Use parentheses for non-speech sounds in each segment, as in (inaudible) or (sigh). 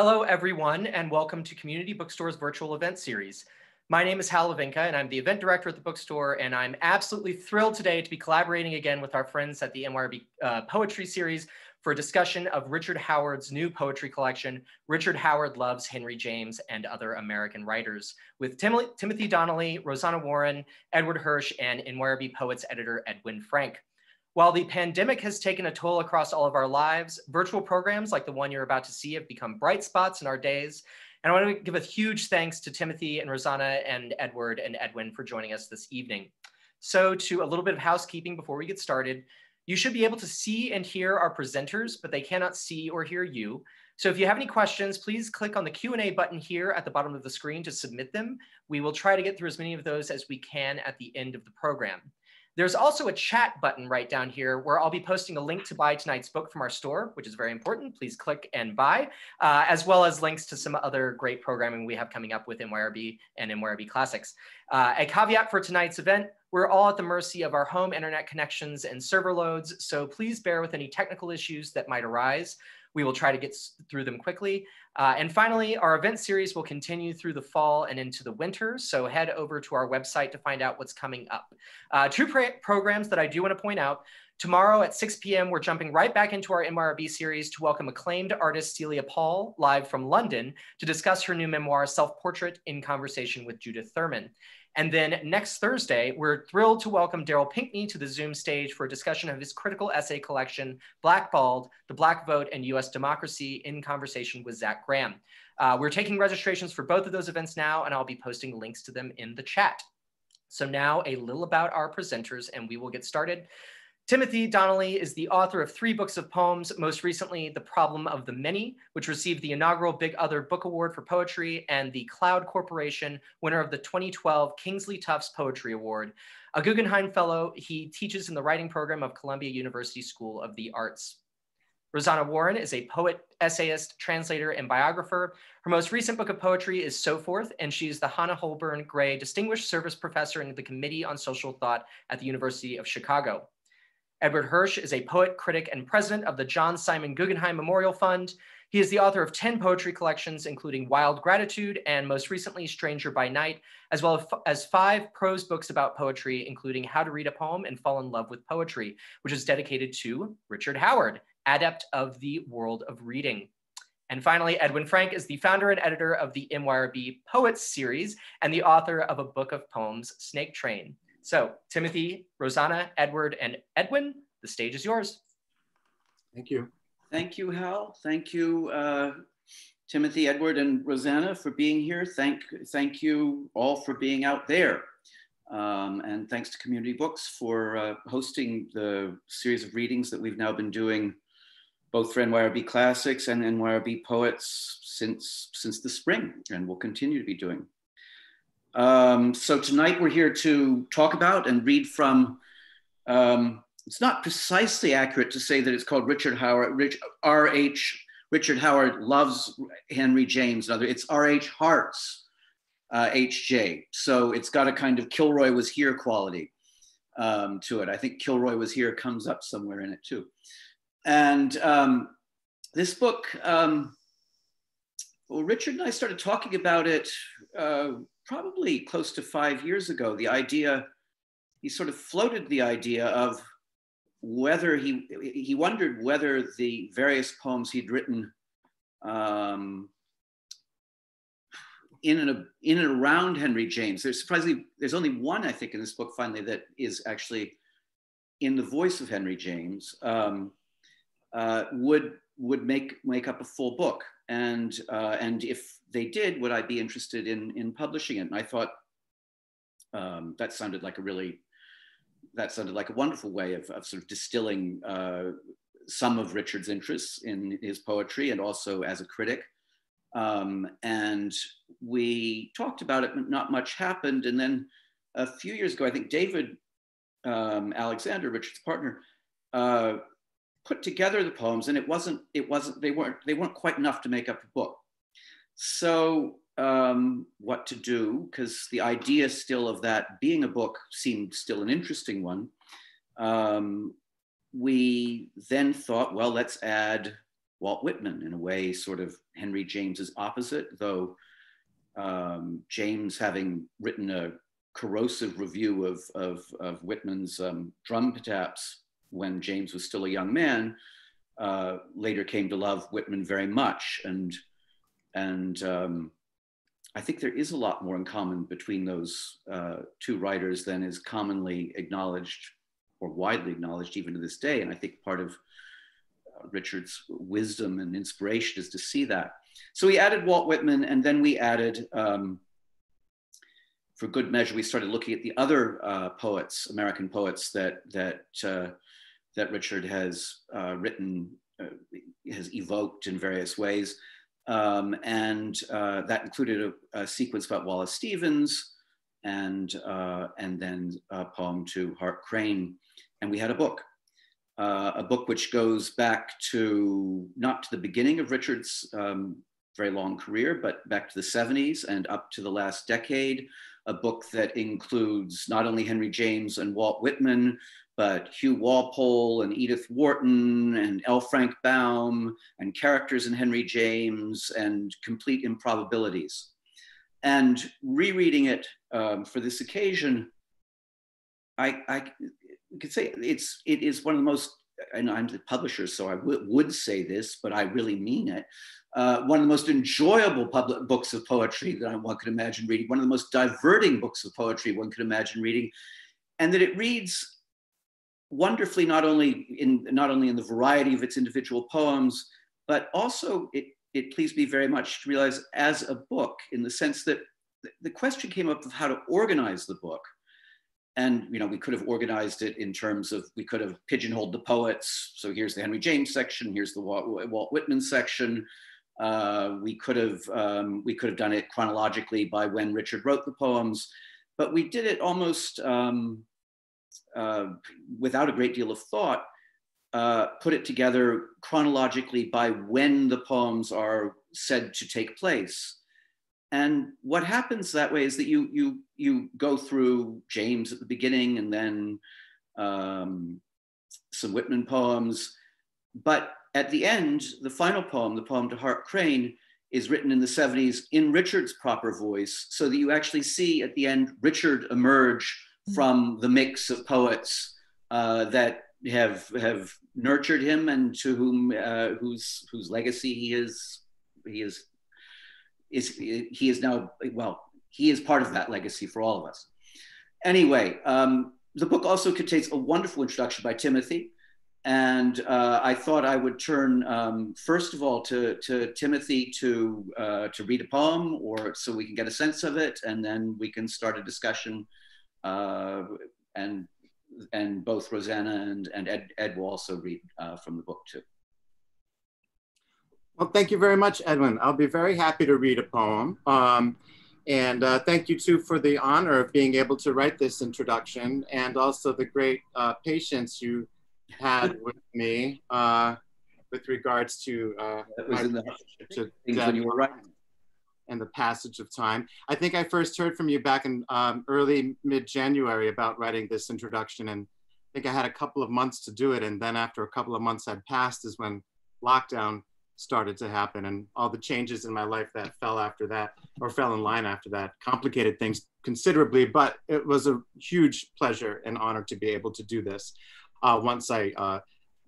Hello, everyone, and welcome to Community Bookstore's virtual event series. My name is Hal Lavinka, and I'm the event director at the bookstore, and I'm absolutely thrilled today to be collaborating again with our friends at the NYRB uh, Poetry Series for a discussion of Richard Howard's new poetry collection, Richard Howard Loves Henry James and Other American Writers, with Tim Timothy Donnelly, Rosanna Warren, Edward Hirsch, and NYRB Poets editor Edwin Frank. While the pandemic has taken a toll across all of our lives, virtual programs like the one you're about to see have become bright spots in our days. And I want to give a huge thanks to Timothy and Rosanna and Edward and Edwin for joining us this evening. So to a little bit of housekeeping before we get started, you should be able to see and hear our presenters, but they cannot see or hear you. So if you have any questions, please click on the Q&A button here at the bottom of the screen to submit them. We will try to get through as many of those as we can at the end of the program. There's also a chat button right down here where I'll be posting a link to buy tonight's book from our store, which is very important. Please click and buy, uh, as well as links to some other great programming we have coming up with NYRB and NYRB Classics. Uh, a caveat for tonight's event, we're all at the mercy of our home internet connections and server loads, so please bear with any technical issues that might arise. We will try to get through them quickly. Uh, and finally, our event series will continue through the fall and into the winter. So head over to our website to find out what's coming up. Uh, two programs that I do want to point out. Tomorrow at 6 p.m., we're jumping right back into our NYRB series to welcome acclaimed artist Celia Paul live from London to discuss her new memoir, Self Portrait in Conversation with Judith Thurman. And then next Thursday, we're thrilled to welcome Darryl Pinckney to the Zoom stage for a discussion of his critical essay collection, Blackballed, The Black Vote and US Democracy in conversation with Zach Graham. Uh, we're taking registrations for both of those events now, and I'll be posting links to them in the chat. So now a little about our presenters, and we will get started. Timothy Donnelly is the author of three books of poems, most recently The Problem of the Many, which received the inaugural Big Other Book Award for Poetry, and the Cloud Corporation, winner of the 2012 Kingsley Tufts Poetry Award. A Guggenheim Fellow, he teaches in the writing program of Columbia University School of the Arts. Rosanna Warren is a poet, essayist, translator, and biographer. Her most recent book of poetry is So Forth, and she's the Hannah Holborn Gray Distinguished Service Professor in the Committee on Social Thought at the University of Chicago. Edward Hirsch is a poet, critic, and president of the John Simon Guggenheim Memorial Fund. He is the author of 10 poetry collections, including Wild Gratitude and most recently Stranger by Night, as well as five prose books about poetry, including How to Read a Poem and Fall in Love with Poetry, which is dedicated to Richard Howard, adept of the world of reading. And finally, Edwin Frank is the founder and editor of the NYRB Poets series and the author of a book of poems, Snake Train. So Timothy, Rosanna, Edward, and Edwin, the stage is yours. Thank you. Thank you, Hal. Thank you, uh, Timothy, Edward, and Rosanna for being here. Thank, thank you all for being out there. Um, and thanks to Community Books for uh, hosting the series of readings that we've now been doing both for NYRB Classics and NYRB Poets since, since the spring and will continue to be doing. Um, so tonight we're here to talk about and read from. Um, it's not precisely accurate to say that it's called Richard Howard. Rich, R.H. Richard Howard loves Henry James. Another, it's R.H. hearts uh, H.J. So it's got a kind of Kilroy was here quality um, to it. I think Kilroy was here comes up somewhere in it too. And um, this book, um, well, Richard and I started talking about it uh, probably close to five years ago, the idea, he sort of floated the idea of whether he, he wondered whether the various poems he'd written um, in and, in and around Henry James, there's surprisingly, there's only one, I think, in this book finally that is actually in the voice of Henry James, um, uh, would, would make, make up a full book. And, uh, and if they did, would I be interested in, in publishing it? And I thought um, that sounded like a really, that sounded like a wonderful way of, of sort of distilling uh, some of Richard's interests in his poetry and also as a critic. Um, and we talked about it, but not much happened. And then a few years ago, I think David um, Alexander, Richard's partner, uh, put together the poems, and it wasn't, it wasn't, they weren't, they weren't quite enough to make up a book. So, um, what to do? Because the idea still of that being a book seemed still an interesting one. Um, we then thought, well, let's add Walt Whitman, in a way, sort of Henry James's opposite, though um, James, having written a corrosive review of, of, of Whitman's um, drum taps when James was still a young man, uh, later came to love Whitman very much. And, and um, I think there is a lot more in common between those uh, two writers than is commonly acknowledged or widely acknowledged even to this day. And I think part of uh, Richard's wisdom and inspiration is to see that. So we added Walt Whitman, and then we added, um, for good measure, we started looking at the other uh, poets, American poets that that uh, that Richard has uh, written, uh, has evoked in various ways, um, and uh, that included a, a, sequence about Wallace Stevens, and uh, and then a poem to Hart Crane, and we had a book. a book which goes back to not to the beginning of Richard's um, very long career, but back to the 70s and up to the last decade, a book that includes not only Henry James and Walt Whitman, but Hugh Walpole and Edith Wharton and L. Frank Baum and characters in Henry James and complete improbabilities. And rereading it um, for this occasion, I, I could say it's it is one of the most and I'm the publisher, so I would say this, but I really mean it uh, one of the most enjoyable public books of poetry that one could imagine reading, one of the most diverting books of poetry one could imagine reading, and that it reads wonderfully not only in not only in the variety of its individual poems, but also it it pleased me very much to realize as a book in the sense that the question came up of how to organize the book. And you know, we could have organized it in terms of we could have pigeonholed the poets. So here's the Henry James section, here's the Walt, Whitman section, uh, we could have um, we could have done it chronologically by when Richard wrote the poems, but we did it almost um, uh, without a great deal of thought. Uh, put it together chronologically by when the poems are said to take place. And what happens that way is that you you you go through James at the beginning and then um, some Whitman poems, but at the end, the final poem, the poem to Hart Crane, is written in the 70s in Richard's proper voice, so that you actually see at the end Richard emerge. From the mix of poets uh, that have have nurtured him and to whom uh, whose whose legacy he is he is is he is now well he is part of that legacy for all of us. Anyway, um, the book also contains a wonderful introduction by Timothy. And uh, I thought I would turn um, first of all to, to Timothy to, uh, to read a poem or so we can get a sense of it and then we can start a discussion uh, and, and both Rosanna and, and Ed, Ed will also read uh, from the book too. Well, thank you very much, Edwin. I'll be very happy to read a poem. Um, and uh, thank you too for the honor of being able to write this introduction and also the great uh, patience you had (laughs) with me uh, with regards to uh, that was in the to things when you were writing and the passage of time. I think I first heard from you back in um, early mid-January about writing this introduction, and I think I had a couple of months to do it. And then after a couple of months had passed, is when lockdown started to happen, and all the changes in my life that fell after that, or fell in line after that, complicated things considerably. But it was a huge pleasure and honor to be able to do this uh, once I uh,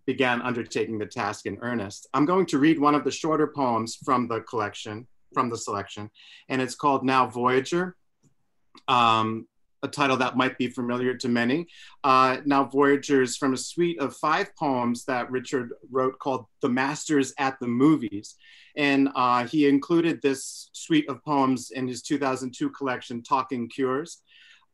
began undertaking the task in earnest. I'm going to read one of the shorter poems from the collection, from the selection, and it's called Now Voyager, um, a title that might be familiar to many. Uh, now Voyager is from a suite of five poems that Richard wrote called The Masters at the Movies. And uh, he included this suite of poems in his 2002 collection, Talking Cures.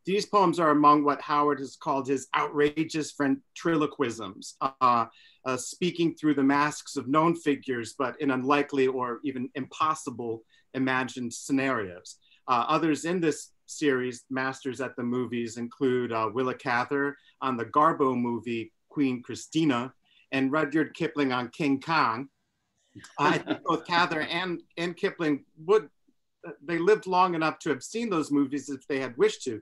These poems are among what Howard has called his outrageous ventriloquisms, uh, uh, speaking through the masks of known figures, but in unlikely or even impossible imagined scenarios. Uh, others in this series, Masters at the Movies, include uh, Willa Cather on the Garbo movie Queen Christina, and Rudyard Kipling on King Kong. I think both (laughs) Cather and, and Kipling would, they lived long enough to have seen those movies if they had wished to.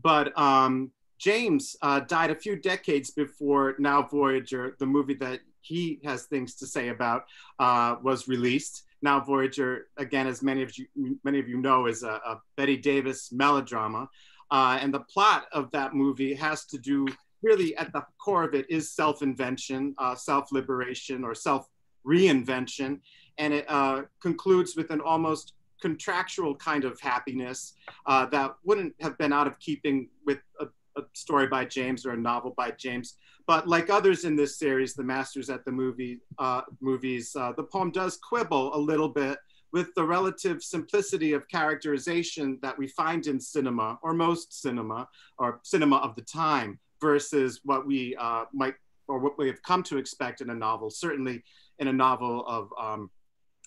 But um, James uh, died a few decades before Now Voyager, the movie that he has things to say about uh, was released. Now Voyager, again, as many of you many of you know, is a, a Bette Davis melodrama, uh, and the plot of that movie has to do really at the core of it is self-invention, uh, self-liberation, or self-reinvention, and it uh, concludes with an almost contractual kind of happiness uh, that wouldn't have been out of keeping with a, a, story by James or a novel by James. But like others in this series, The Masters at the movie, uh, movies, uh, the poem does quibble a little bit with the relative simplicity of characterization that we find in cinema, or most cinema, or cinema of the time, versus what we uh, might, or what we have come to expect in a novel, certainly in a novel of um,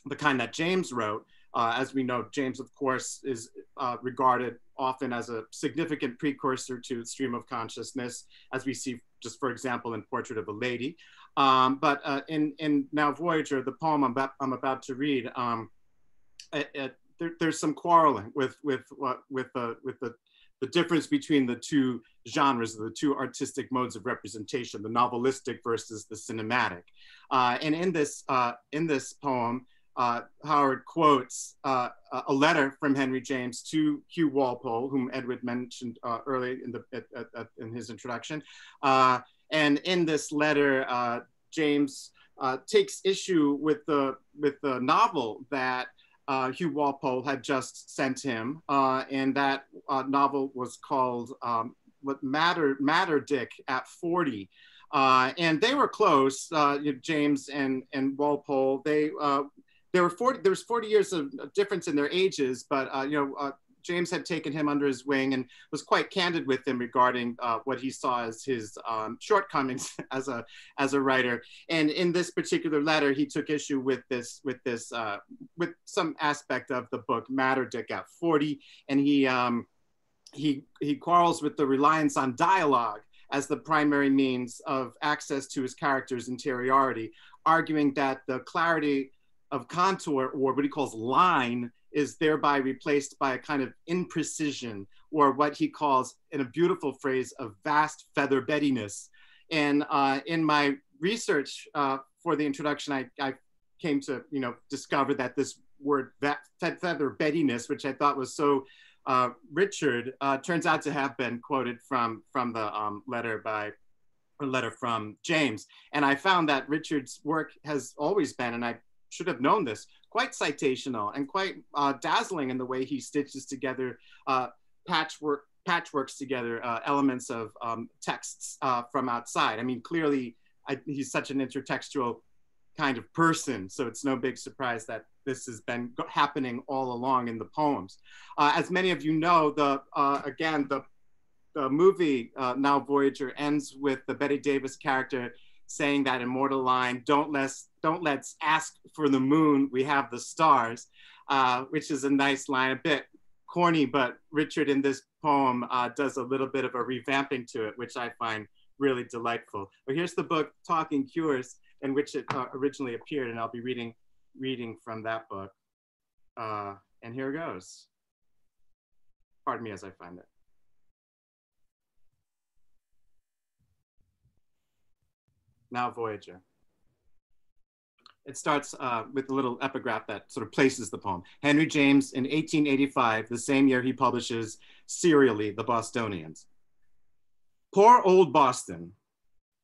the kind that James wrote. Uh, as we know, James, of course, is uh, regarded often as a significant precursor to stream of consciousness, as we see just, for example, in Portrait of a Lady. Um, but uh, in, in Now Voyager, the poem I'm about, I'm about to read, um, it, it, there, there's some quarreling with, with, what, with, the, with the, the difference between the two genres, the two artistic modes of representation, the novelistic versus the cinematic. Uh, and in this, uh, in this poem, uh, Howard quotes uh, a letter from Henry James to Hugh Walpole, whom Edward mentioned uh, early in, the, at, at, in his introduction. Uh, and in this letter, uh, James uh, takes issue with the, with the novel that Hugh Walpole had just sent him. and that novel was called um, what Matter, Maradick at 40. Uh, and they were close, James and, and Walpole. They there were 40 there was 40 years of difference in their ages but uh, you know uh, james had taken him under his wing and was quite candid with him regarding uh, what he saw as his um, shortcomings (laughs) as a as a writer. And in this particular letter he took issue with this with this uh, with some aspect of the book Maradick at 40 and he um, he he quarrels with the reliance on dialogue as the primary means of access to his character's interiority arguing that the clarity of contour or what he calls line is thereby replaced by a kind of imprecision or what he calls in a beautiful phrase of vast feather beddiness. And uh, in my research uh, for the introduction, I, I, came to you know discover that this word feather beddiness, which I thought was so uh, Richard, uh, turns out to have been quoted from from the um, letter by a letter from James. And I found that Richard's work has always been, and I should have known this, quite citational and quite uh, dazzling in the way he stitches together uh, patchwork patchworks together uh, elements of um, texts uh, from outside. I mean, clearly I, he's such an intertextual kind of person, so it's no big surprise that this has been happening all along in the poems. Uh, as many of you know, the uh, again the the movie Now Voyager ends with the Bette Davis character saying that immortal line, don't let's, don't let's ask for the moon, we have the stars, uh, which is a nice line, a bit corny, but Richard in this poem uh, does a little bit of a revamping to it, which I find really delightful. But here's the book, Talking Cures, in which it uh, originally appeared, and I'll be reading, reading from that book. Uh, and here it goes. Pardon me as I find it. Now Voyager. It starts uh, with a little epigraph that sort of places the poem. Henry James in 1885, the same year he publishes serially The Bostonians. Poor old Boston,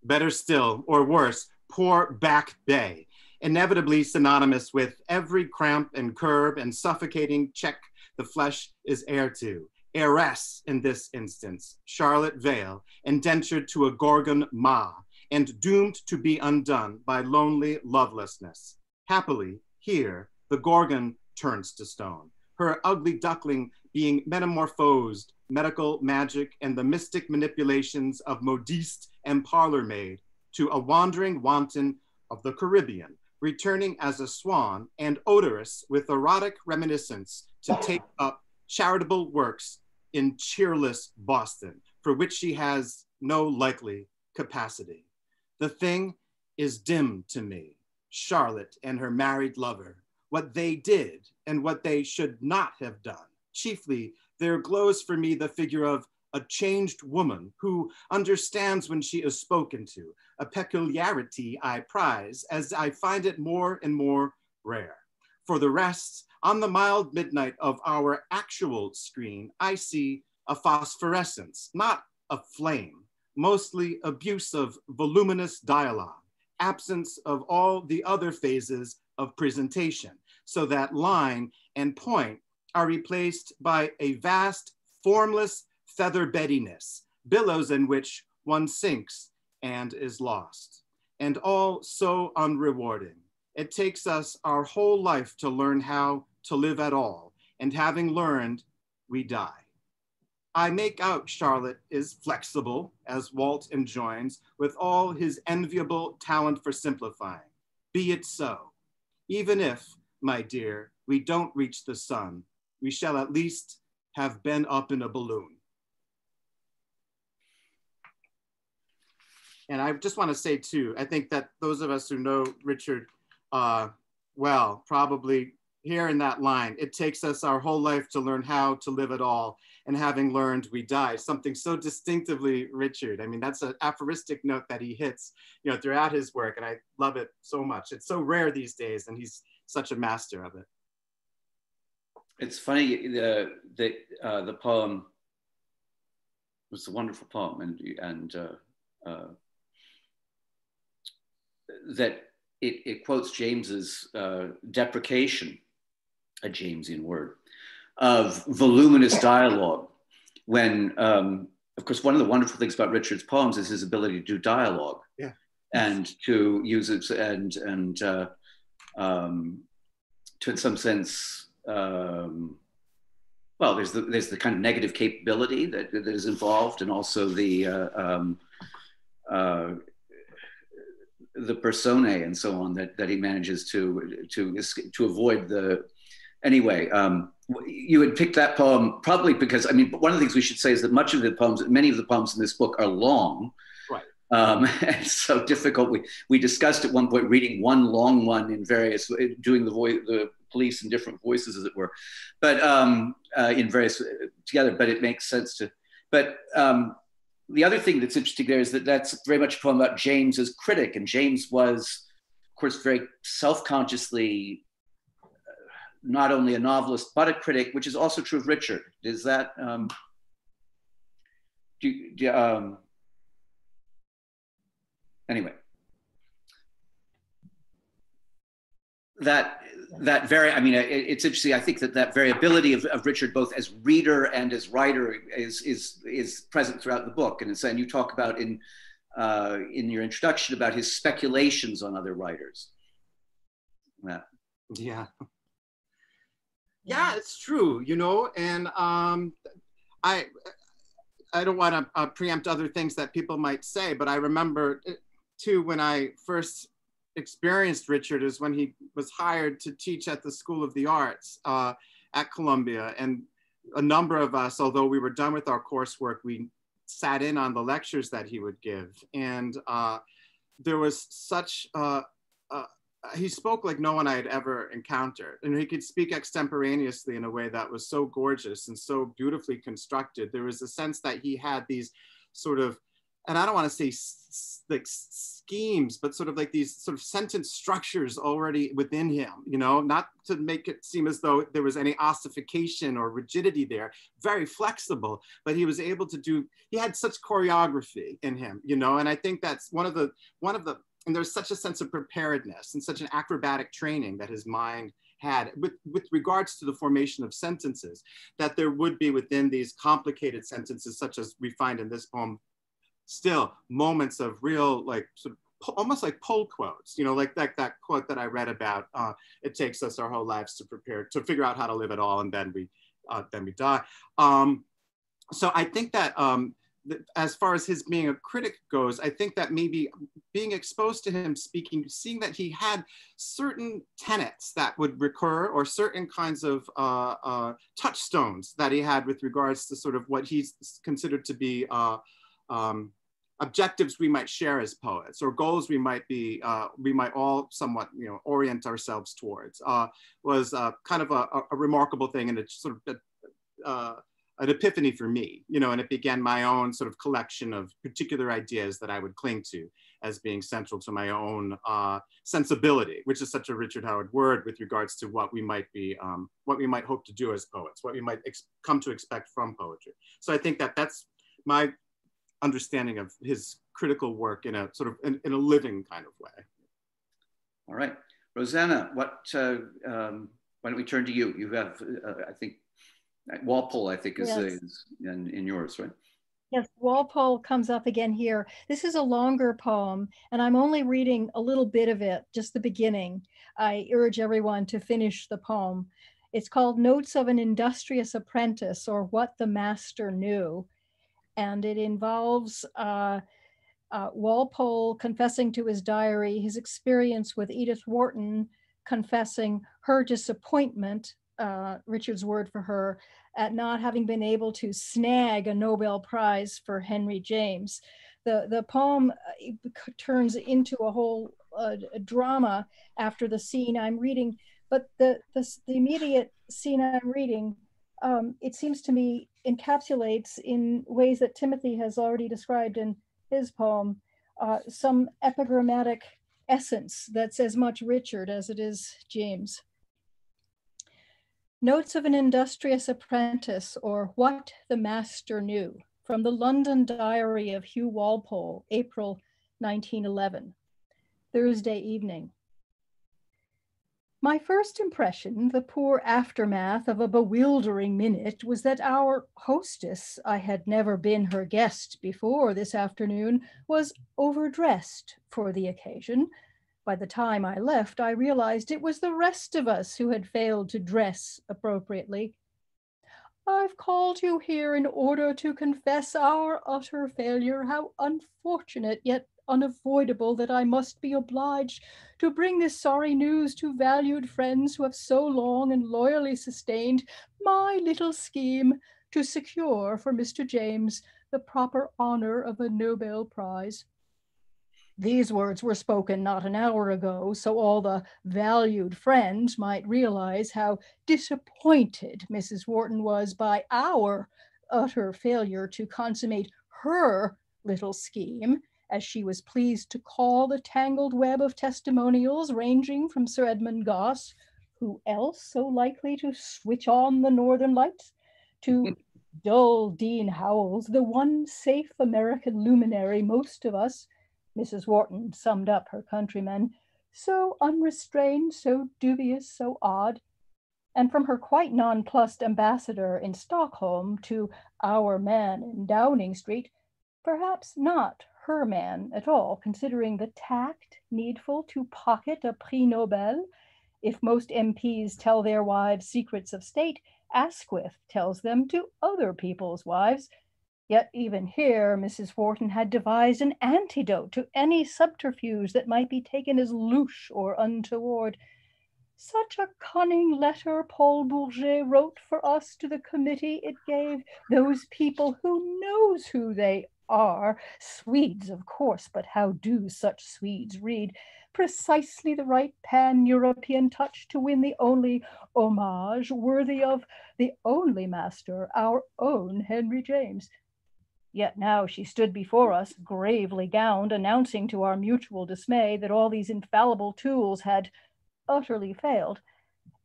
better still, or worse, poor Back Bay, inevitably synonymous with every cramp and curb and suffocating check the flesh is heir to. Heiress in this instance, Charlotte Vale, indentured to a Gorgon Ma, and doomed to be undone by lonely lovelessness. Happily, here, the Gorgon turns to stone, her ugly duckling being metamorphosed, medical magic and the mystic manipulations of modiste and parlor maid to a wandering wanton of the Caribbean, returning as a swan and odorous with erotic reminiscence to take up charitable works in cheerless Boston, for which she has no likely capacity. The thing is dim to me, Charlotte and her married lover, what they did and what they should not have done. Chiefly, there glows for me the figure of a changed woman who understands when she is spoken to, a peculiarity I prize as I find it more and more rare. For the rest, on the mild midnight of our actual screen, I see a phosphorescence, not a flame, mostly abuse of voluminous dialogue, absence of all the other phases of presentation, so that line and point are replaced by a vast, formless feather beddiness, billows in which one sinks and is lost, and all so unrewarding. It takes us our whole life to learn how to live at all, and having learned, we die. I make out Charlotte is flexible, as Walt enjoins, with all his enviable talent for simplifying. Be it so. Even if, my dear, we don't reach the sun, we shall at least have been up in a balloon. And I just want to say too, I think that those of us who know Richard uh, well, probably here in that line, it takes us our whole life to learn how to live at all. And having learned, we die. Something so distinctively Richard. I mean, that's an aphoristic note that he hits, you know, throughout his work. And I love it so much. It's so rare these days, and he's such a master of it. It's funny the the uh, the poem was a wonderful poem, and and uh, uh, that it, it quotes James's uh, deprecation, a Jamesian word, of voluminous dialogue. When, um, of course, one of the wonderful things about Richard's poems is his ability to do dialogue. Yeah. And to use it and and uh, um, to in some sense, um, well, there's the there's the kind of negative capability that, that is involved, and also the uh, um, uh, the personae and so on that, that he manages to to to avoid the anyway um, you would pick that poem probably because i mean one of the things we should say is that much of the poems many of the poems in this book are long. Right. Um, (laughs) and so difficult. We we discussed at one point reading one long one in various doing the voice the police in different voices as it were. But um, uh, in various together but it makes sense to but um, the other thing that's interesting there is that that's very much a poem about James as critic, and James was, of course, very self-consciously uh, not only a novelist but a critic, which is also true of Richard. Is that um, do, do um, anyway? That that very, I mean, it, it's interesting. I think that that variability of, of Richard, both as reader and as writer, is is is present throughout the book. And it's and you talk about in uh, in your introduction about his speculations on other writers. Yeah. Yeah. Yeah, it's true, you know, and um, I I don't want to uh, preempt other things that people might say, but I remember uh, too when I first experienced Richard is when he was hired to teach at the School of the Arts uh, at Columbia. And a number of us, although we were done with our coursework, we sat in on the lectures that he would give. And uh, there was such, uh, uh he spoke like no one I had ever encountered. And he could speak extemporaneously in a way that was so gorgeous and so beautifully constructed. There was a sense that he had these sort of and I don't want to say like schemes, but sort of like these sort of sentence structures already within him, you know, not to make it seem as though there was any ossification or rigidity there, very flexible, but he was able to do, he had such choreography in him, you know, and I think that's one of the, one of the, and there's such a sense of preparedness and such an acrobatic training that his mind had with, with regards to the formation of sentences that there would be within these complicated sentences, such as we find in this poem, still moments of real like sort of almost like pull quotes, you know, like that, that quote that I read about, uh, it takes us our whole lives to prepare, to figure out how to live at all and then we, uh, then we die. Um, so I think that um, as far as his being a critic goes, I think that maybe being exposed to him speaking, seeing that he had certain tenets that would recur or certain kinds of uh, uh, touchstones that he had with regards to sort of what he's considered to be uh, um, objectives we might share as poets or goals we might be uh, we might all somewhat you know orient ourselves towards uh, was uh, kind of a, a, remarkable thing and it's sort of uh, an epiphany for me, you know, and it began my own sort of collection of particular ideas that I would cling to as being central to my own uh, sensibility, which is such a Richard Howard word with regards to what we might be, um, what we might hope to do as poets, what we might come to expect from poetry. So I think that that's my understanding of his critical work in a sort of in, in a living kind of way. All right, Rosanna, what? Uh, um, why don't we turn to you? You have, uh, I think, Walpole. I think is, yes. is in, in yours, right? Yes, Walpole comes up again here. This is a longer poem, and I'm only reading a little bit of it, just the beginning. I urge everyone to finish the poem. It's called Notes of an Industrious Apprentice or What the Master Knew. And it involves uh, uh, Walpole confessing to his diary his experience with Edith Wharton, confessing her disappointment, uh, Richard's word for her, at not having been able to snag a Nobel Prize for Henry James. The, the poem uh, turns into a whole uh, a drama after the scene I'm reading, but the, the, the immediate scene I'm reading, um, it seems to me encapsulates in ways that Timothy has already described in his poem, uh, some epigrammatic essence that's as much Richard as it is James. Notes of an Industrious Apprentice, or What the Master Knew, from the London Diary of Hugh Walpole, April 1911, Thursday evening. My first impression, the poor aftermath of a bewildering minute, was that our hostess, I had never been her guest before this afternoon, was overdressed for the occasion, by the time I left, I realized it was the rest of us who had failed to dress appropriately. I've called you here in order to confess our utter failure. How unfortunate, yet unavoidable, that I must be obliged to bring this sorry news to valued friends who have so long and loyally sustained my little scheme to secure for Mr. James the proper honor of a Nobel Prize. These words were spoken not an hour ago, so all the valued friends might realize how disappointed Mrs. Wharton was by our utter failure to consummate her little scheme, as she was pleased to call the tangled web of testimonials ranging from Sir Edmund Gosse, who else so likely to switch on the northern lights, to (laughs) dull Dean Howells, the one safe American luminary most of us Mrs. Wharton summed up her countrymen, so unrestrained, so dubious, so odd. And from her quite nonplussed ambassador in Stockholm to our man in Downing Street, perhaps not her man at all, considering the tact needful to pocket a Prix Nobel. If most MPs tell their wives secrets of state, Asquith tells them to other people's wives. Yet even here, Mrs. Wharton had devised an antidote to any subterfuge that might be taken as louche or untoward. Such a cunning letter Paul Bourget wrote for us to the committee it gave those people who knows who they are. Swedes, of course, but how do such Swedes read? Precisely the right pan-European touch to win the only homage worthy of the only master, our own Henry James. Yet now she stood before us, gravely gowned, announcing to our mutual dismay that all these infallible tools had utterly failed.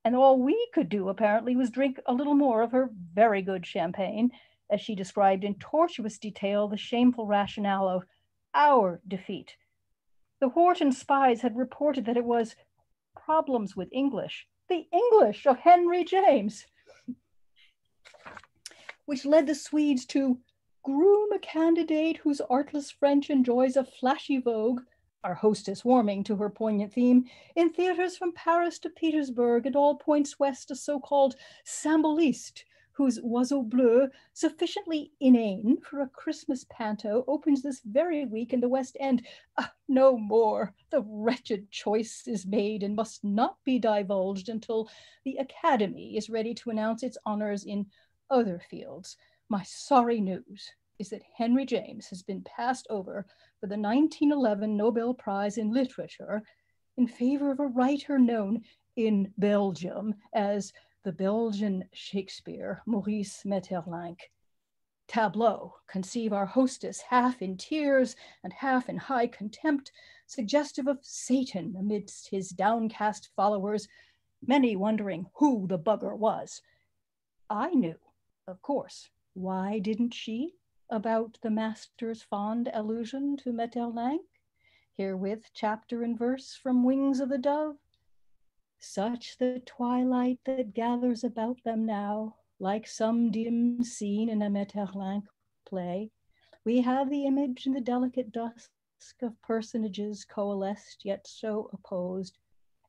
And all we could do, apparently, was drink a little more of her very good champagne, as she described in tortuous detail the shameful rationale of our defeat. The Wharton spies had reported that it was problems with English, the English of Henry James, which led the Swedes to groom a candidate whose artless French enjoys a flashy vogue, our hostess warming to her poignant theme, in theaters from Paris to Petersburg and all points west a so-called Symboliste, whose Oiseau Bleu, sufficiently inane for a Christmas panto, opens this very week in the West End. Ah, no more. The wretched choice is made and must not be divulged until the Academy is ready to announce its honors in other fields. My sorry news is that Henry James has been passed over for the 1911 Nobel Prize in Literature in favor of a writer known in Belgium as the Belgian Shakespeare, Maurice Maeterlinck. Tableau, conceive our hostess half in tears and half in high contempt, suggestive of Satan amidst his downcast followers, many wondering who the bugger was. I knew, of course. Why didn't she? About the master's fond allusion to Maeterlinck? Herewith chapter and verse from Wings of the Dove. Such the twilight that gathers about them now, like some dim scene in a Maeterlinck play. We have the image in the delicate dusk of personages coalesced yet so opposed.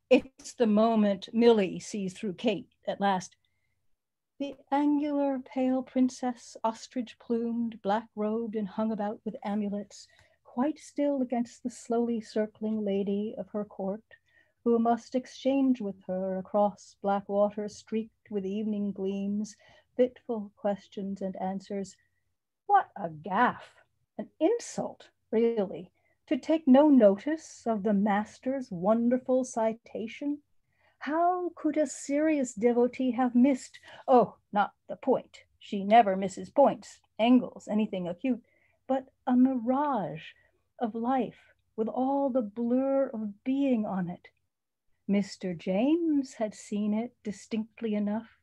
It's the moment Milly sees through Kate at last. The angular pale princess, ostrich plumed, black robed and hung about with amulets, quite still against the slowly circling lady of her court, who must exchange with her across black water streaked with evening gleams, fitful questions and answers. What a gaff, an insult, really, to take no notice of the master's wonderful citation. How could a serious devotee have missed? Oh, not the point. She never misses points, angles, anything acute, but a mirage of life with all the blur of being on it. Mr. James had seen it distinctly enough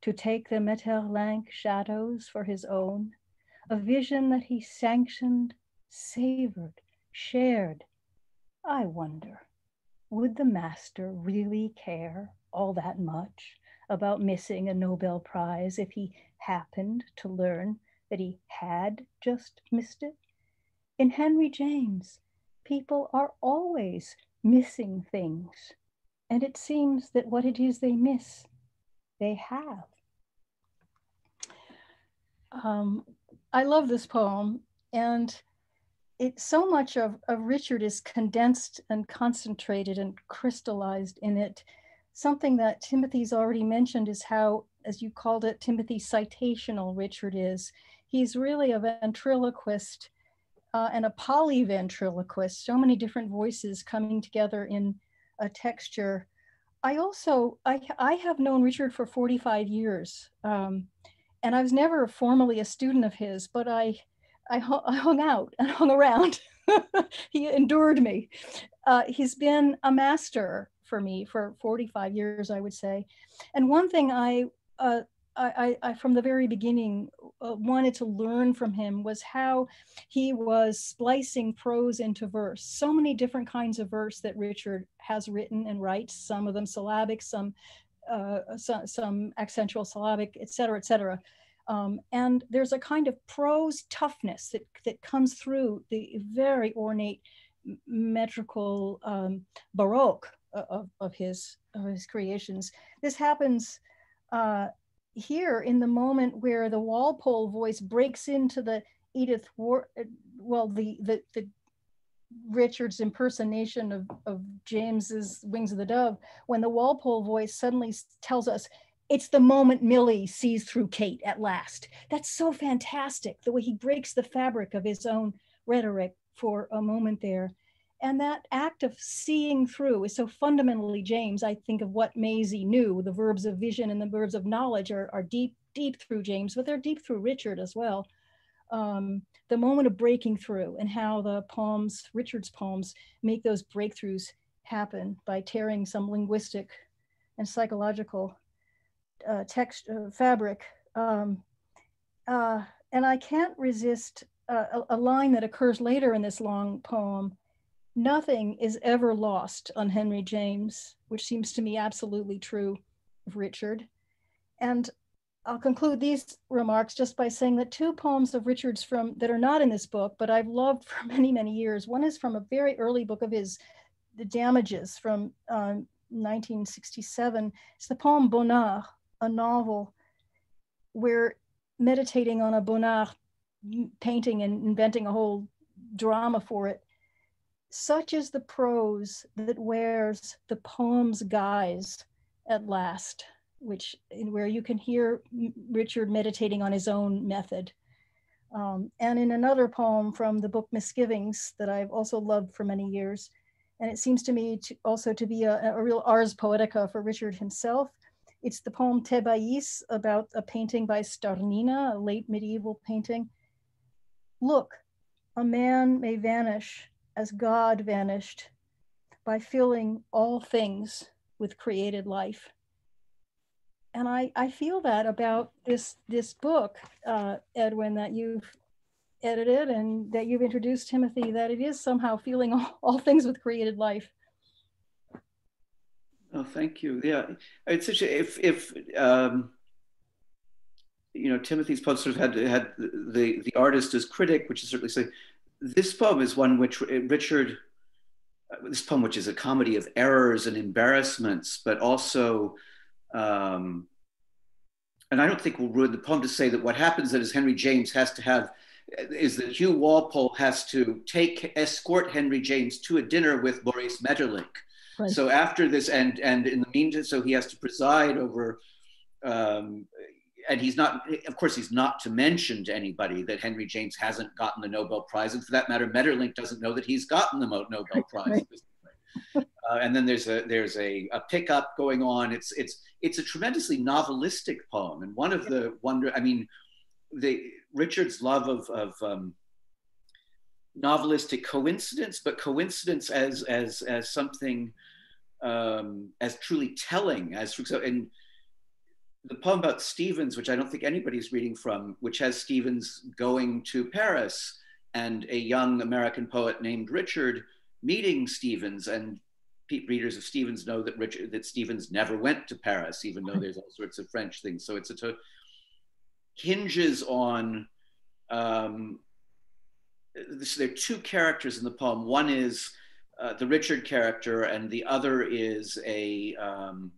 to take the Maeterlinck shadows for his own, a vision that he sanctioned, savored, shared. I wonder, would the master really care all that much about missing a Nobel Prize if he happened to learn that he had just missed it? In Henry James, people are always missing things and it seems that what it is they miss, they have. Um, I love this poem, and it so much of, of Richard is condensed and concentrated and crystallized in it. Something that Timothy's already mentioned is how, as you called it, Timothy citational Richard is. He's really a ventriloquist uh, and a polyventriloquist, so many different voices coming together in a texture. I also, I, I have known Richard for 45 years. Um, and I was never formally a student of his, but I, I, I hung out and hung around. (laughs) he endured me. Uh, he's been a master for me for 45 years, I would say. And one thing I uh, I, I, from the very beginning uh, wanted to learn from him was how he was splicing prose into verse. So many different kinds of verse that Richard has written and writes. Some of them syllabic, some uh, some, some accentual syllabic, et cetera, et cetera. Um, and there's a kind of prose toughness that that comes through the very ornate metrical um, baroque of, of his of his creations. This happens uh, here in the moment where the Walpole voice breaks into the Edith War, well, the, the, the Richard's impersonation of, of James's Wings of the Dove, when the Walpole voice suddenly tells us it's the moment Milly sees through Kate at last. That's so fantastic, the way he breaks the fabric of his own rhetoric for a moment there. And that act of seeing through is so fundamentally James. I think of what Maisie knew. The verbs of vision and the verbs of knowledge are, are deep, deep through James, but they're deep through Richard as well. Um, the moment of breaking through and how the poems, Richard's poems, make those breakthroughs happen by tearing some linguistic and psychological uh, text uh, fabric. Um, uh, and I can't resist uh, a, a line that occurs later in this long poem nothing is ever lost on Henry James, which seems to me absolutely true of Richard. And I'll conclude these remarks just by saying that two poems of Richard's from that are not in this book, but I've loved for (laughs) many, many years. One is from a very early book of his, The Damages from uh, 1967. It's the poem Bonnard, a novel where meditating on a Bonnard painting and inventing a whole drama for it such is the prose that wears the poem's guise at last, which where you can hear Richard meditating on his own method. Um, and in another poem from the book Misgivings that I've also loved for many years, and it seems to me to also to be a, a real ars poetica for Richard himself, It's the poem Thebais about a painting by Starnina, a late medieval painting. Look, a man may vanish as God vanished by filling all things with created life. And I, I feel that about this, this book, uh, Edwin, that you've edited and that you've introduced Timothy, that it is somehow feeling (laughs) all, all things with created life. Oh, thank you. Yeah, it's such a, if if um, you know Timothy's poem sort of had had the the artist as critic, which is certainly say this poem is one which Richard this poem, which is a comedy of errors and embarrassments, but also, um, and I don't think we'll ruin the poem to say that what happens is Henry James has to have is that Hugh Walpole has to take escort Henry James to a dinner with Maurice Maeterlinck. Right. So after this, and and in the meantime, so he has to preside over um, and he's not, of course, he's not to mention to anybody that Henry James hasn't gotten the Nobel Prize. And for that matter, Maeterlinck doesn't know that he's gotten the Nobel Prize. uh, and then there's a there's a, a pickup going on. It's it's it's a tremendously novelistic poem. And one of the wonder, I mean, the Richard's love of of um, novelistic coincidence, but coincidence as as as something um, as truly telling, as for example, and the poem about Stevens, which I don't think anybody's reading from, which has Stevens going to Paris and a young American poet named Richard meeting Stevens. And readers of Stevens know that Richard that Stevens never went to Paris, even though there's all sorts of French things. So it's a hinges on. Um, this, there are two characters in the poem. One is uh, the Richard character, and the other is a um,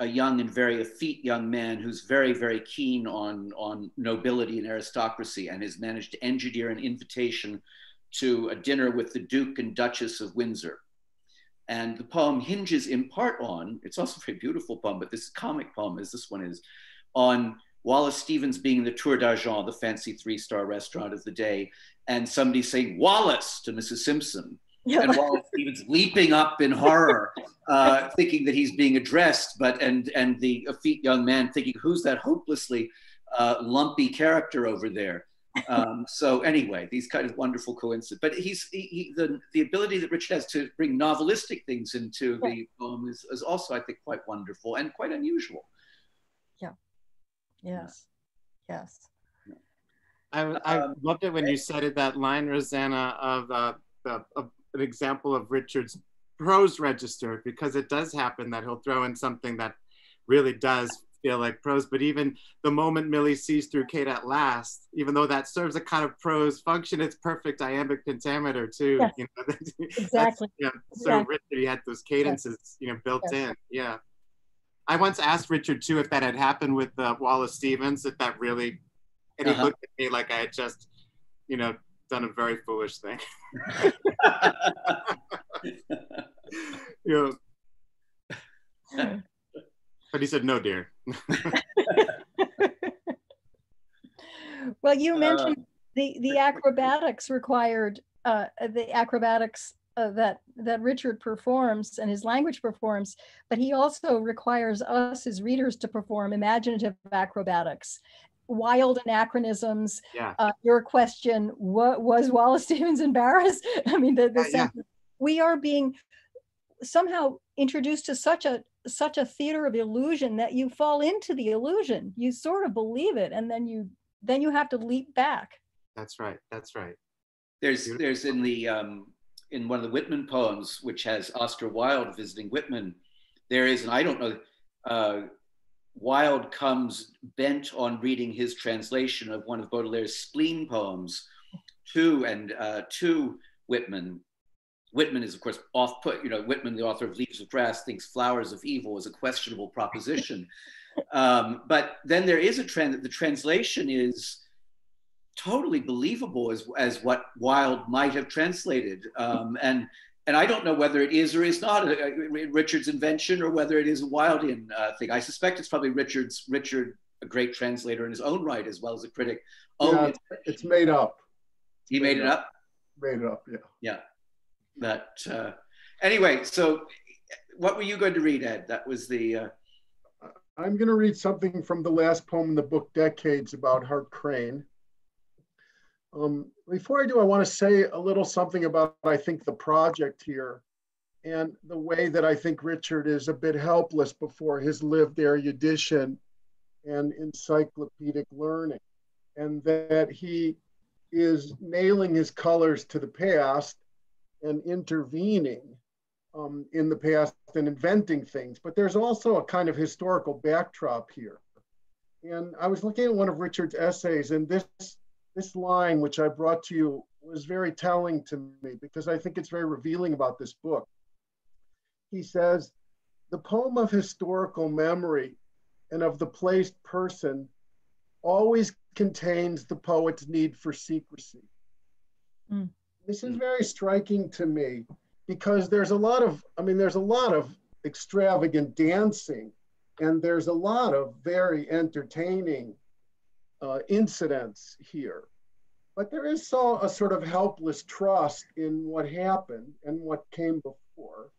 a young and very effete young man who's very, very keen on, on nobility and aristocracy and has managed to engineer an invitation to a dinner with the Duke and Duchess of Windsor. And the poem hinges in part on, it's also a very beautiful poem, but this comic poem, as this one is, on Wallace Stevens being in the Tour d'Argent, the fancy three star restaurant of the day, and somebody saying, Wallis to Mrs. Simpson. Yeah. And Wallace Stevens leaping up in horror, uh, thinking that he's being addressed, but and and the effete young man thinking, who's that hopelessly uh, lumpy character over there? Um, (laughs) so anyway, these kind of wonderful coincidences. But he's he, he, the the ability that Richard has to bring novelistic things into yeah. the poem is, is also, I think, quite wonderful and quite unusual. Yeah. Yes. Yes. I, I um, loved it when you cited that line, Rosanna, of uh, the, of an example of Richard's prose register because it does happen that he'll throw in something that really does feel like prose. But even the moment Milly sees through Kate at last, even though that serves a kind of prose function, it's perfect iambic pentameter too. Yes. You know, (laughs) exactly. yeah, so exactly. Richard, he had those cadences, yes. you know, built yes. in. Yeah. I once asked Richard too if that had happened with uh, Wallace Stevens, if that really, and he uh-huh. looked at me like I had just, you know, done a very foolish thing. (laughs) (laughs) yeah. But he said, no, dear. (laughs) well, you mentioned uh, the, the acrobatics required, uh, the acrobatics uh, that that Richard performs and his language performs, but he also requires us as readers to perform imaginative acrobatics wild anachronisms. Yeah. Uh, your question, what was Wallace (laughs) Stevens embarrassed? (laughs) I mean, the, the yeah, yeah. we are being somehow introduced to such a such a theater of illusion that you fall into the illusion. You sort of believe it, and then you then you have to leap back. That's right. That's right. There's there's in the um, in one of the Whitman poems, which has Oscar Wilde visiting Whitman. There is, and I don't know. Uh, Wilde comes bent on reading his translation of one of Baudelaire's spleen poems to and uh, to Whitman. Whitman is, of course, off put. You know, Whitman, the author of Leaves of Grass, thinks Flowers of Evil is a questionable proposition. (laughs) um, but then there is a trend that the translation is totally believable as, as what Wilde might have translated. Um, and and I don't know whether it is or is not a, a Richard's invention or whether it is a Wildian uh, thing. I suspect it's probably Richard's Richard, a great translator in his own right as well as a critic. Oh, yeah, it's, it's, made up. He made, made it up. up. Made it up, yeah. Yeah, but uh, anyway, so what were you going to read, Ed? That was the. Uh... I'm going to read something from the last poem in the book, Decades, about Hart Crane. Um, before I do, I want to say a little something about, I think, the project here and the way that I think Richard is a bit helpless before his lived erudition and encyclopedic learning, and that he is nailing his colors to the past and intervening um, in the past and inventing things. But there's also a kind of historical backdrop here. And I was looking at one of Richard's essays, and this this line, which I brought to you, was very telling to me because I think it's very revealing about this book. He says, the poem of historical memory and of the placed person always contains the poet's need for secrecy. Mm. This is very striking to me because there's a lot of, I mean, there's a lot of extravagant dancing and there's a lot of very entertaining uh, incidents here. But there is so, a sort of helpless trust in what happened and what came before.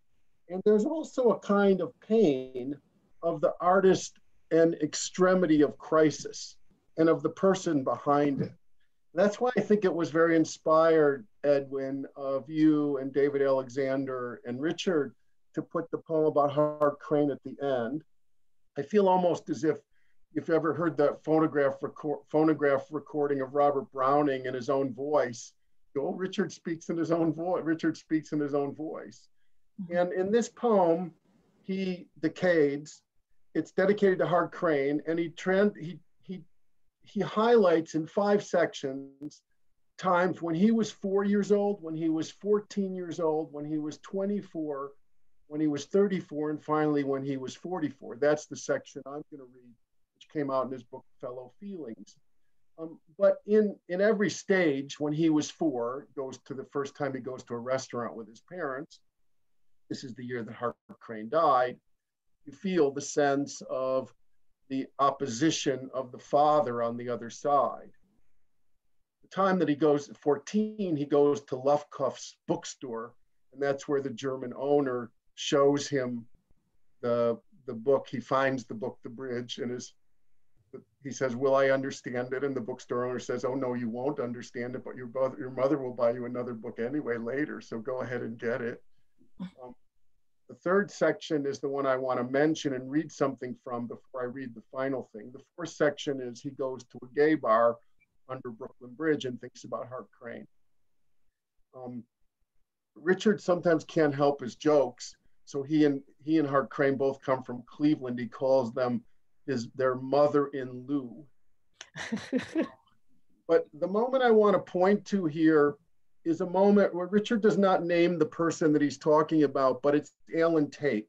And there's also a kind of pain of the artist and extremity of crisis and of the person behind it. That's why I think it was very inspired, Edwin, of you and David Alexander and Richard to put the poem about Hart Crane at the end. I feel almost as if you've ever heard that phonograph, record, phonograph recording of Robert Browning in his own voice. Oh, Richard speaks in his own voice. Richard speaks in his own voice. And in this poem, he decades. It's dedicated to Hart Crane, and he trend he he he highlights in five sections times when he was four years old, when he was 14 years old, when he was 24, when he was 34, and finally when he was 44. That's the section I'm going to read came out in his book Fellow Feelings. Um, but in in every stage, when he was four, goes to the first time he goes to a restaurant with his parents. This is the year that Hart Crane died. You feel the sense of the opposition of the father on the other side. The time that he goes at 14, he goes to Laukhuff's bookstore, and that's where the German owner shows him the the book. He finds the book, The Bridge, and is he says, "Will I understand it?" And the bookstore owner says, "Oh no, you won't understand it, but your brother, your mother will buy you another book anyway later. So go ahead and get it." Um, the third section is the one I want to mention and read something from before I read the final thing. The fourth section is he goes to a gay bar under Brooklyn Bridge and thinks about Hart Crane. Um, Richard sometimes can't help his jokes, so he and he and Hart Crane both come from Cleveland. He calls them is their mother in lieu. (laughs) but the moment I want to point to here is a moment where Richard does not name the person that he's talking about, but it's Allen Tate.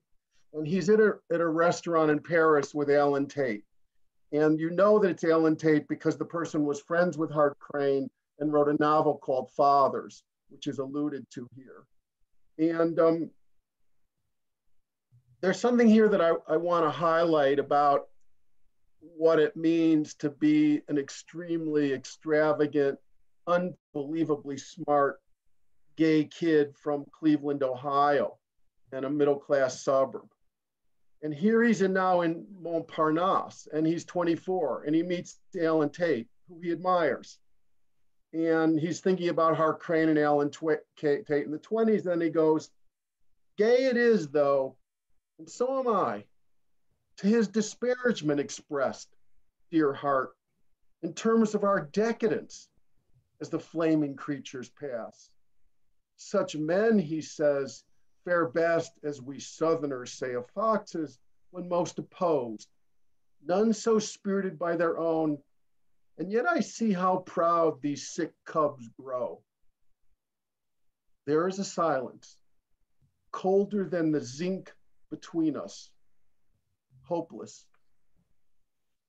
And he's at a, at a restaurant in Paris with Allen Tate. And you know that it's Allen Tate because the person was friends with Hart Crane and wrote a novel called Fathers, which is alluded to here. And um, there's something here that I, I want to highlight about what it means to be an extremely extravagant, unbelievably smart gay kid from Cleveland, Ohio, and a middle class suburb. And here he's in now in Montparnasse, and he's 24, and he meets Allen Tate, who he admires. And he's thinking about Hart Crane and Allen Tate in the 20s. Then he goes, Gay it is, though, and so am I to his disparagement expressed, dear heart, in terms of our decadence as the flaming creatures pass. Such men, he says, fare best, as we Southerners say of foxes, when most opposed, none so spirited by their own, and yet I see how proud these sick cubs grow. There is a silence, colder than the zinc between us hopeless.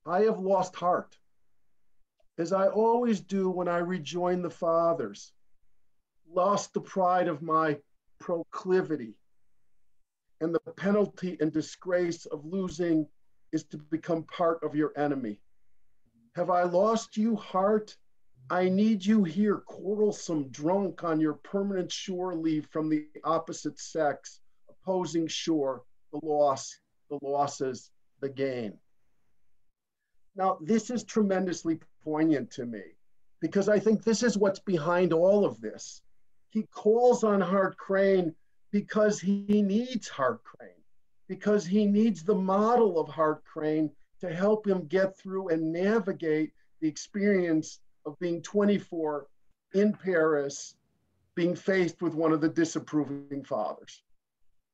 I have lost heart, as I always do when I rejoin the fathers, lost the pride of my proclivity. And the penalty and disgrace of losing is to become part of your enemy. Have I lost you, heart? I need you here, quarrelsome, drunk on your permanent shore leave from the opposite sex, opposing shore, the loss the losses, the gain. Now, this is tremendously poignant to me because I think this is what's behind all of this. He calls on Hart Crane because he needs Hart Crane, because he needs the model of Hart Crane to help him get through and navigate the experience of being 24 in Paris, being faced with one of the disapproving fathers.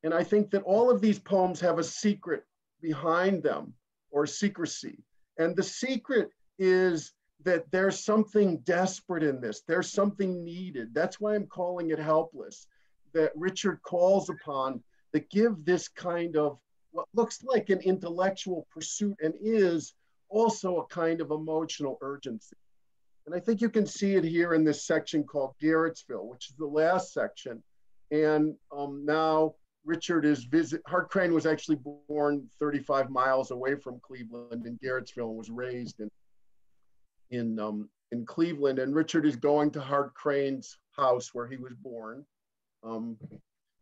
And I think that all of these poems have a secret behind them or secrecy. And the secret is that there's something desperate in this. There's something needed. That's why I'm calling it helpless. That Richard calls upon that give this kind of what looks like an intellectual pursuit and is also a kind of emotional urgency. And I think you can see it here in this section called Garrettsville, which is the last section. And um, now Richard is visit. Hart Crane was actually born 35 miles away from Cleveland in Garrettsville and was raised in in um, in Cleveland. And Richard is going to Hart Crane's house where he was born, um,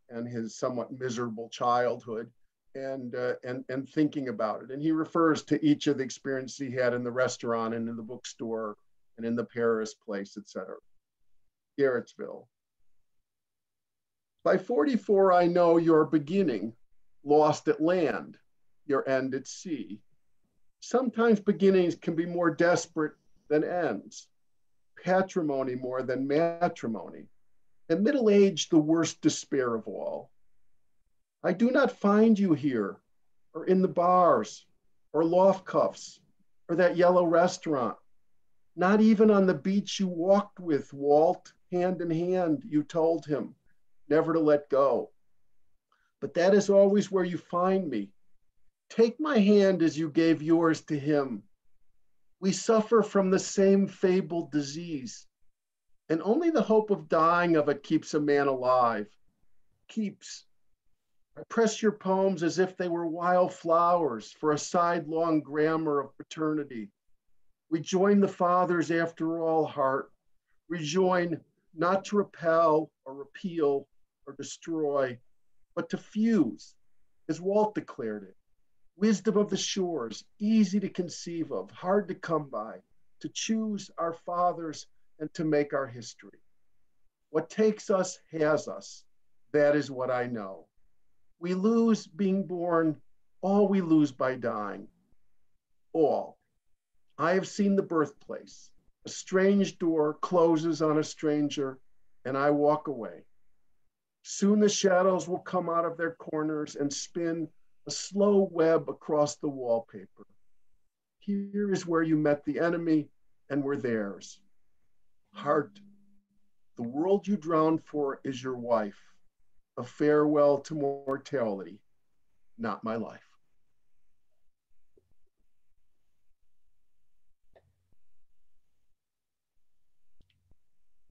and his somewhat miserable childhood, and uh, and and thinking about it. And he refers to each of the experiences he had in the restaurant and in the bookstore and in the Paris place, etc. Garrettsville. By 44, I know your beginning, lost at land, your end at sea. Sometimes beginnings can be more desperate than ends, patrimony more than matrimony, and middle age the worst despair of all. I do not find you here, or in the bars, or Laukhuffs, or that yellow restaurant. Not even on the beach you walked with Walt, hand in hand, you told him never to let go. But that is always where you find me. Take my hand as you gave yours to him. We suffer from the same fabled disease, and only the hope of dying of it keeps a man alive. Keeps. I press your poems as if they were wild flowers for a sidelong grammar of paternity. We join the fathers after all, heart. Rejoin not to repel or repeal, or destroy, but to fuse, as Walt declared it. Wisdom of the shores, easy to conceive of, hard to come by, to choose our fathers and to make our history. What takes us has us. That is what I know. We lose being born, all we lose by dying. All. I have seen the birthplace. A strange door closes on a stranger, and I walk away. Soon the shadows will come out of their corners and spin a slow web across the wallpaper. Here is where you met the enemy and were theirs. Heart, the world you drowned for is your wife. A farewell to mortality, not my life.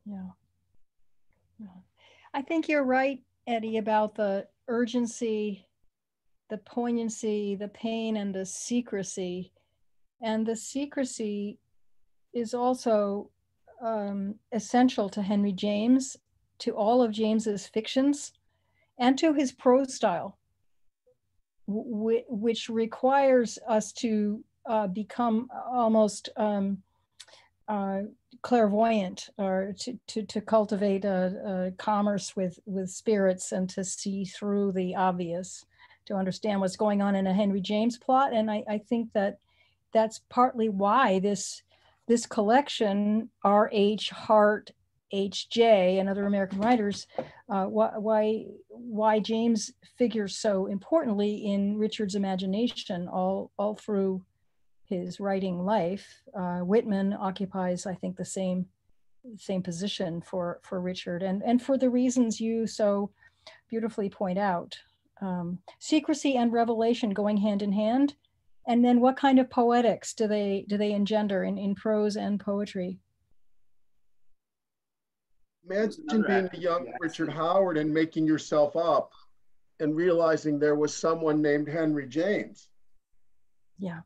Yeah. I think you're right, Eddie, about the urgency, the poignancy, the pain, and the secrecy. And the secrecy is also um, essential to Henry James, to all of James's fictions, and to his prose style, w- which requires us to uh, become almost um, uh, clairvoyant or to, to, to cultivate a, a, commerce with, with spirits and to see through the obvious, to understand what's going on in a Henry James plot. And I, I think that that's partly why this, this collection, R.H. Hart, H.J. and other American writers, uh, why, why, why James figures so importantly in Richard's imagination all, all through his writing life. Uh, Whitman occupies, I think, the same same position for for Richard, and and for the reasons you so beautifully point out. Um, secrecy and revelation going hand in hand, and then what kind of poetics do they do they engender in in prose and poetry? Imagine being a young Richard Howard and making yourself up, and realizing there was someone named Henry James. Yeah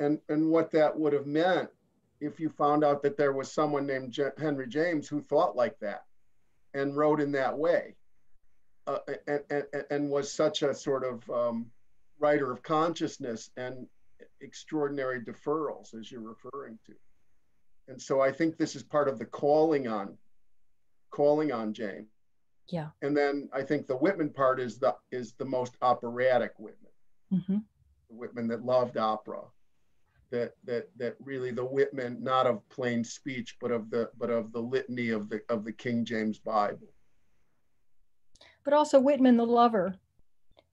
and and what that would have meant if you found out that there was someone named J- Henry James who thought like that and wrote in that way uh, and, and, and was such a sort of um, writer of consciousness and extraordinary deferrals, as you're referring to. And so I think this is part of the calling on, calling on James. Yeah. And then I think the Whitman part is the is the most operatic Whitman, Mm-hmm. the Whitman that loved opera, that that that really the Whitman not of plain speech, but of the but of the litany of the of the King James Bible. But also Whitman the lover,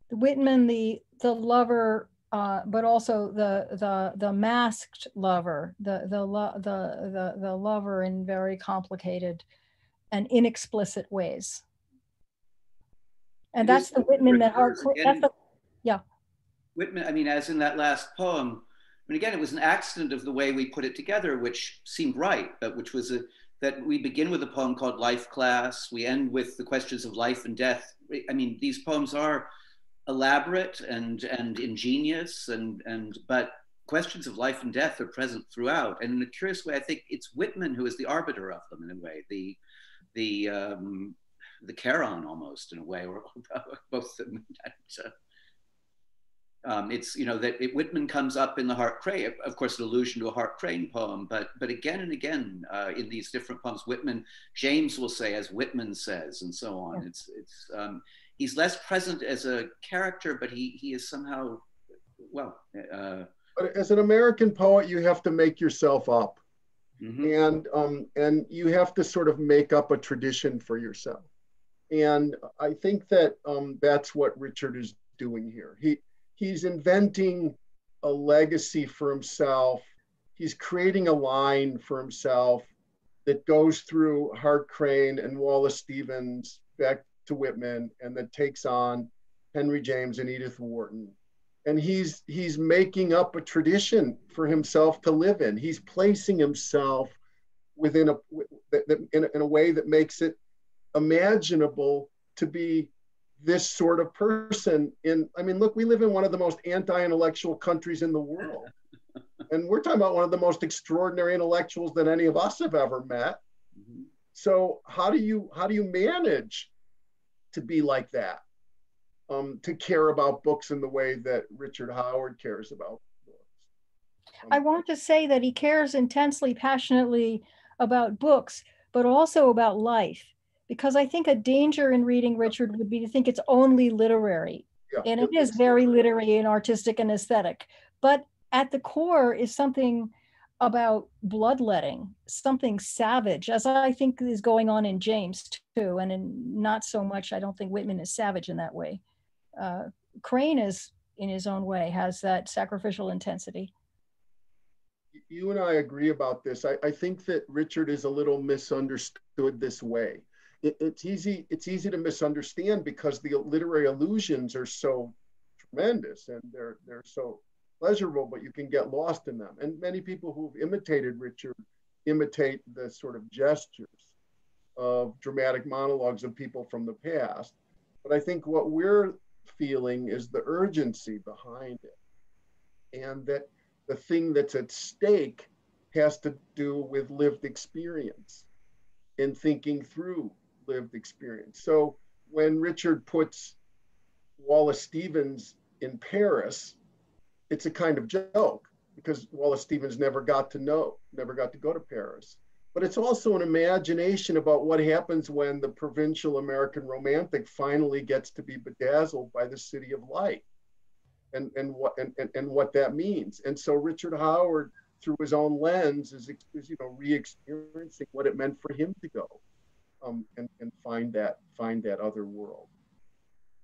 the Whitman the the lover, uh, but also the the the masked lover, the the lo- the the the lover in very complicated and inexplicit ways. And that's the Whitman that Richard's hard. again- That's the, Whitman, I mean, as in that last poem, I mean, again, it was an accident of the way we put it together, which seemed right, but which was a, that we begin with a poem called Life Class. We end with the questions of life and death. I mean, these poems are elaborate and, and ingenious, and, and but questions of life and death are present throughout. And in a curious way, I think it's Whitman who is the arbiter of them in a way, the, the, um, the Charon almost in a way, or (laughs) both of them. (laughs) Um, it's you know that it, Whitman comes up in the Hart Crane, of course, an allusion to a Hart Crane poem, but but again and again uh, in these different poems, Whitman, James will say as Whitman says, and so on. Yeah. It's it's um, he's less present as a character, but he he is somehow well. Uh, But as an American poet, you have to make yourself up. mhm. and um, and you have to sort of make up a tradition for yourself. And I think that um, that's what Richard is doing here. He he's inventing a legacy for himself. He's creating a line for himself that goes through Hart Crane and Wallace Stevens back to Whitman, and that takes on Henry James and Edith Wharton. And he's he's making up a tradition for himself to live in. He's placing himself within a in, a- in a way that makes it imaginable to be this sort of person in i mean look we live in one of the most anti-intellectual countries in the world (laughs) and we're talking about one of the most extraordinary intellectuals that any of us have ever met Mhm. so how do you how do you manage to be like that um, to care about books in the way that richard howard cares about books Um, I want to say that he cares intensely, passionately about books, but also about life. Because I think a danger in reading Richard would be to think it's only literary. yeah, And it is very literary and artistic and aesthetic. But at the core is something about bloodletting, something savage, as I think is going on in James too. And in not so much, I don't think Whitman is savage in that way. Uh, Crane is, in his own way, has that sacrificial intensity. you and I agree about this. I, I think that Richard is a little misunderstood this way. It, it's easy it's easy to misunderstand because the literary allusions are so tremendous and they're they're so pleasurable, but you can get lost in them. And many people who've imitated Richard imitate the sort of gestures of dramatic monologues of people from the past. But I think what we're feeling is the urgency behind it. And that the thing that's at stake has to do with lived experience in thinking through lived experience. So when Richard puts Wallace Stevens in Paris, it's a kind of joke because Wallace Stevens never got to know, never got to go to Paris. But it's also an imagination about what happens when the provincial American romantic finally gets to be bedazzled by the city of light and, and what and, and, and what that means. And so Richard Howard, through his own lens, is, is you know re-experiencing what it meant for him to go um, and, and find that find that other world.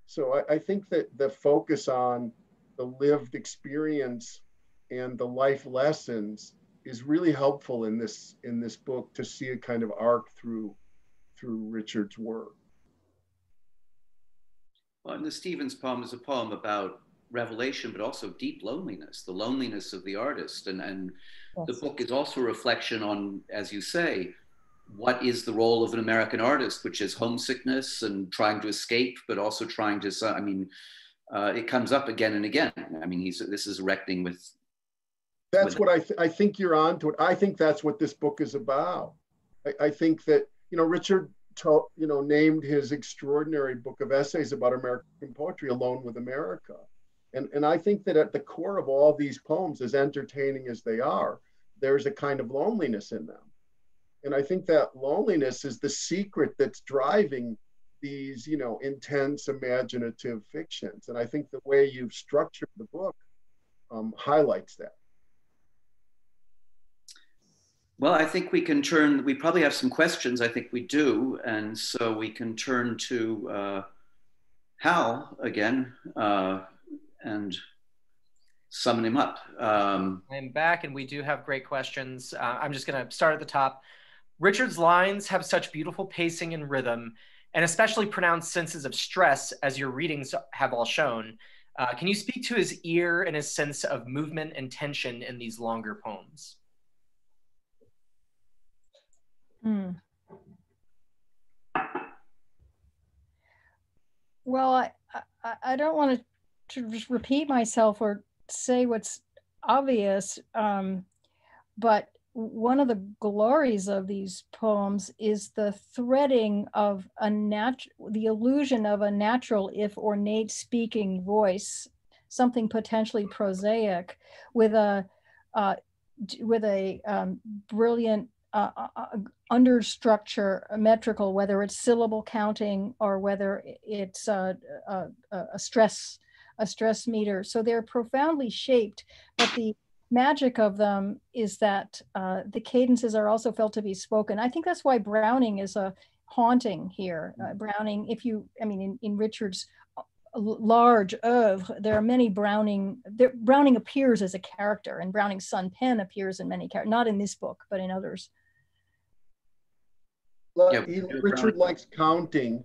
So I, I think that the focus on the lived experience and the life lessons is really helpful in this in this book to see a kind of arc through through Richard's work. Well, and the Stevens poem is a poem about revelation, but also deep loneliness, the loneliness of the artist. And, and the book is also a reflection on, as you say, what is the role of an American artist, which is homesickness and trying to escape, but also trying to, I mean, uh, it comes up again and again. I mean, he's, this is reckoning with, That's With- what I th- I think you're on to it. I think that's what this book is about. I, I think that you know Richard to, you know named his extraordinary book of essays about American poetry "Alone with America," And, and I think that at the core of all these poems, as entertaining as they are, there's a kind of loneliness in them. And I think that loneliness is the secret that's driving these, you know, intense imaginative fictions. And I think the way you've structured the book um, highlights that. Well, I think we can turn, we probably have some questions. I think we do. And so we can turn to uh, Hal again uh, and summon him up. Um, I'm back and we do have great questions. Uh, I'm just going to start at the top. Richard's lines have such beautiful pacing and rhythm, and especially pronounced senses of stress, as your readings have all shown. Uh, can you speak to his ear and his sense of movement and tension in these longer poems? Hmm. Well, I, I, I don't want to just repeat myself or say what's obvious, um, but one of the glories of these poems is the threading of a nat the illusion of a natural if ornate speaking voice something potentially prosaic with a uh, with a um, brilliant uh, uh, uh understructure metrical whether it's syllable counting or whether it's uh, uh, a stress a stress meter. So they're profoundly shaped but the magic of them is that uh, the cadences are also felt to be spoken. I think that's why Browning is a haunting here. Uh. Browning, if you, I mean, in, in Richard's uh, large oeuvre, there are many Browning, there, Browning appears as a character and Browning's son Pen appears in many characters, not in this book, but in others. Well, he, Richard likes counting.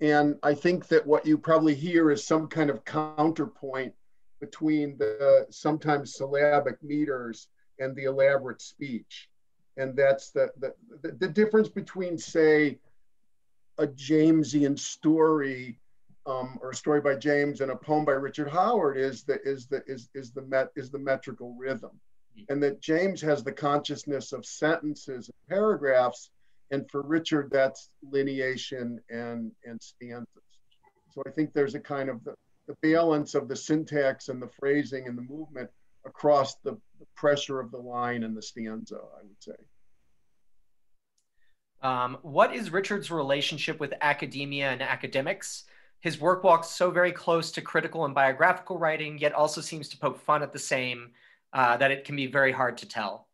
And I think that what you probably hear is some kind of counterpoint between the sometimes syllabic meters and the elaborate speech. And that's the, the, the, the difference between, say, a Jamesian story um, or a story by James and a poem by Richard Howard is the, is the, is, is the, met, is the metrical rhythm. And that James has the consciousness of sentences and paragraphs. And for Richard, that's lineation and, and stanzas. So I think there's a kind of the, the balance of the syntax and the phrasing and the movement across the, the pressure of the line and the stanza, I would say. Um, what is Richard's relationship with academia and academics? His work walks so very close to critical and biographical writing, yet also seems to poke fun at the same, uh, that it can be very hard to tell.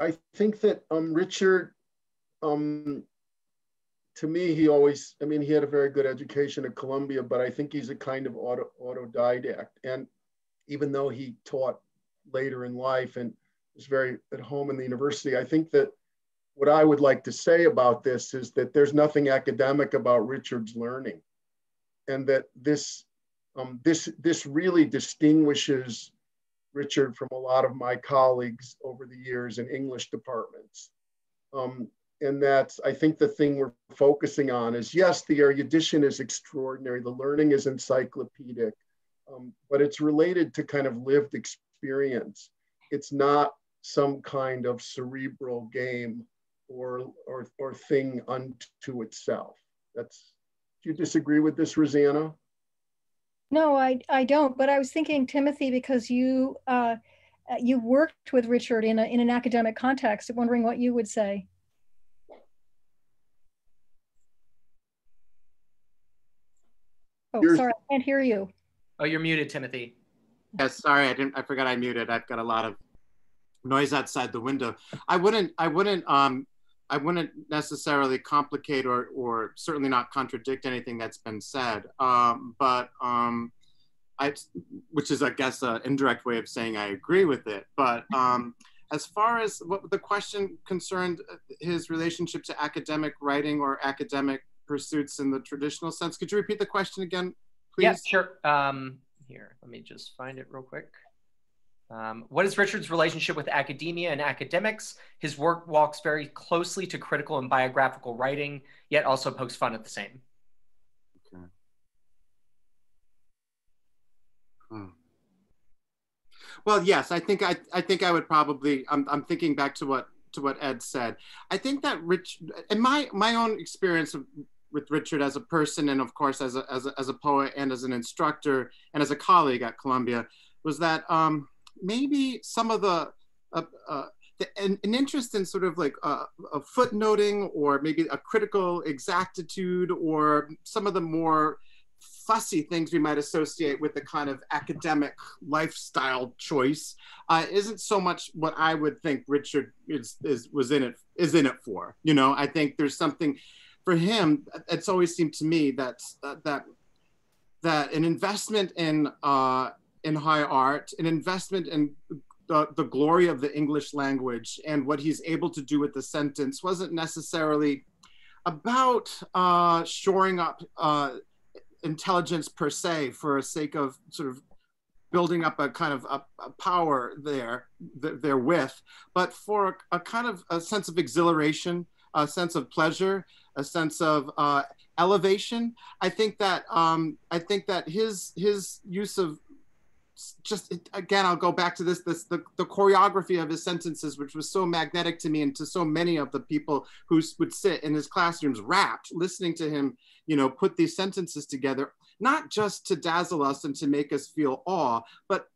I think that um, Richard um, to me, he always, I mean, he had a very good education at Columbia, but I think he's a kind of auto, autodidact. And even though he taught later in life and was very at home in the university, I think that what I would like to say about this is that there's nothing academic about Richard's learning. And that this, um, this, this really distinguishes Richard from a lot of my colleagues over the years in English departments. Um, and that's i think the thing we're focusing on is yes the erudition is extraordinary the learning is encyclopedic um, but it's related to kind of lived experience. It's not some kind of cerebral game or or, or thing unto itself. That's do you disagree with this rosanna? No i i don't but i was thinking timothy because you uh you worked with richard in, a, in an academic context wondering what you would say Oh, You're- sorry, I can't hear you. Oh, you're muted, Timothy. Yes, sorry, I didn't. I forgot I muted. I've got a lot of noise outside the window. I wouldn't. I wouldn't. Um, I wouldn't necessarily complicate or, or certainly not contradict anything that's been said. Um, but um, I, which is, I guess, an indirect way of saying I agree with it. But um, as far as what the question concerned, uh, his relationship to academic writing or academic pursuits in the traditional sense. Could you repeat the question again, please? Yeah, sure. Um, here, let me just find it real quick. Um, what is Richard's relationship with academia and academics? His work walks very closely to critical and biographical writing, yet also pokes fun at the same. Okay. Hmm. Well, yes, I think I, I think I would probably. I'm, I'm thinking back to what to what Ed said. I think that Rich, in my my own experience of with Richard as a person and of course as a, as a, as a poet and as an instructor and as a colleague at Columbia was that um, maybe some of the, uh, uh, the an, an, interest in sort of like uh, a footnoting or maybe a critical exactitude or some of the more fussy things we might associate with the kind of academic lifestyle choice uh, isn't so much what I would think Richard is, is was in it is in it for. You know, I think there's something for him. It's always seemed to me that that that an investment in uh, in high art, an investment in the, the glory of the English language and what he's able to do with the sentence wasn't necessarily about uh, shoring up uh, intelligence per se for a sake of sort of building up a kind of a, a power there therewith, but for a, a, kind of a sense of exhilaration, a sense of pleasure, a sense of uh, elevation. I think that um, I think that his his use of just again i'll go back to this this the, the choreography of his sentences which was so magnetic to me and to so many of the people who would sit in his classrooms rapt listening to him you know put these sentences together not just to dazzle us and to make us feel awe but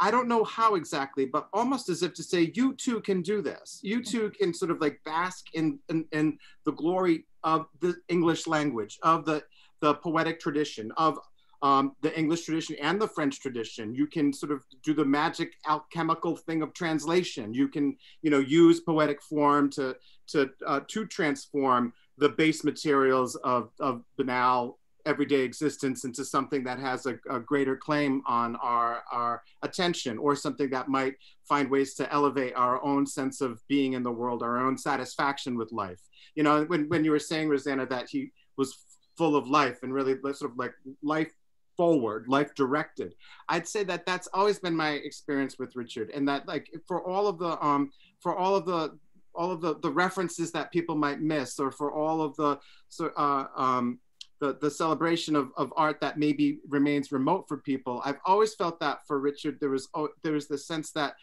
i don't know how exactly but almost as if to say you too can do this you too can sort of like bask in in, in the glory of the english language of the the poetic tradition of um, the English tradition and the French tradition. You can sort of do the magic alchemical thing of translation. You can, you know, use poetic form to to uh, to transform the base materials of of banal everyday existence into something that has a, a, greater claim on our, our attention or something that might find ways to elevate our own sense of being in the world, our own satisfaction with life. You know, when, when you were saying, Rosanna, that he was full of life and really sort of like life forward, life directed. I'd say that that's always been my experience with Richard, and that like for all of the um for all of the all of the the references that people might miss, or for all of the so uh, um the, the celebration of, of art that maybe remains remote for people. I've always felt that for Richard, there was oh, there was the sense that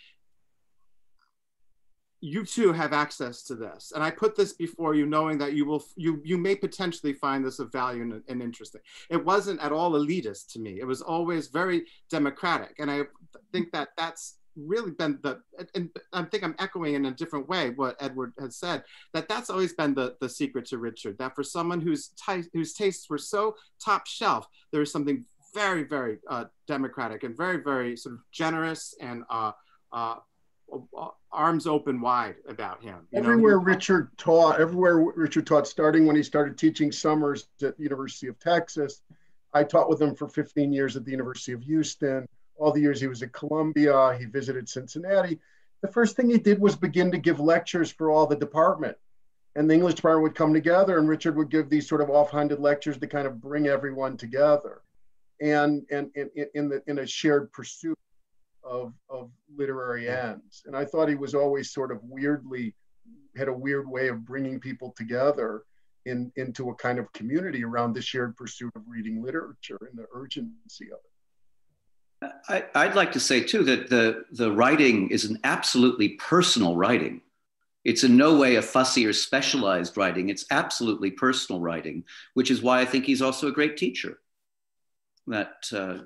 you too have access to this. And I put this before you knowing that you will, you, you may potentially find this of value and, and, interesting. It wasn't at all elitist to me. It was always very democratic. And I think that that's really been the, and I think I'm echoing in a different way what Edward has said, that that's always been the, the secret to Richard, that for someone whose, whose tastes were so top shelf, there was something very, very uh, democratic and very, very sort of generous and uh, uh, arms open wide about him. You everywhere know? Richard taught, everywhere Richard taught, starting when he started teaching summers at the University of Texas. I taught with him for 15 years at the University of Houston. All the years he was at Columbia, he visited Cincinnati. The first thing he did was begin to give lectures for all the department. And the English department would come together, and Richard would give these sort of offhanded lectures to kind of bring everyone together, and and in, in the in a shared pursuit of, of literary ends. And I thought he was always sort of weirdly, had a weird way of bringing people together in, into a kind of community around the shared pursuit of reading literature and the urgency of it. I, would like to say too that the, the writing is an absolutely personal writing. It's in no way a fussy or specialized writing. It's absolutely personal writing, which is why I think he's also a great teacher. That uh,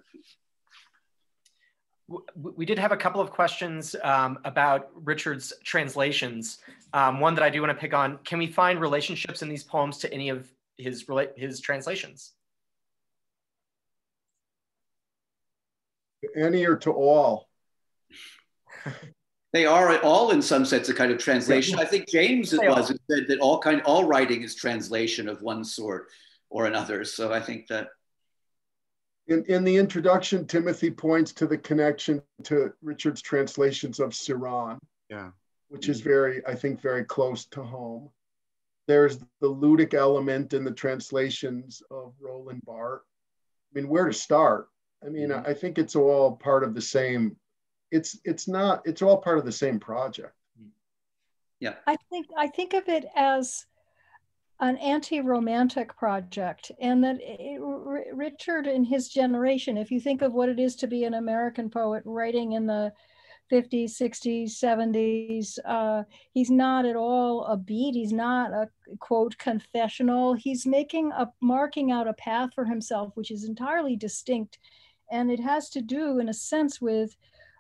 we did have a couple of questions um, about Richard's translations. Um, one that I do want to pick on: Can we find relationships in these poems to any of his his translations? Any or to all? they are all, in some sense, a kind of translation. I think James it was said that all kind all writing is translation of one sort or another. So I think that in, in the introduction, Timothy points to the connection to Richard's translations of Cioran, yeah. which is very, I think, very close to home. There's the ludic element in the translations of Roland Barthes. I mean, where to start? I mean, mm-hmm. I think it's all part of the same. It's it's not. It's all part of the same project. Yeah. I think I think of it as an anti-romantic project and that it, richard and his generation if you think of what it is to be an american poet writing in the 50s, 60s, 70s. Uh, he's not at all a beat. He's not a quote confessional. He's making a marking out a path for himself, which is entirely distinct. And it has to do, in a sense, with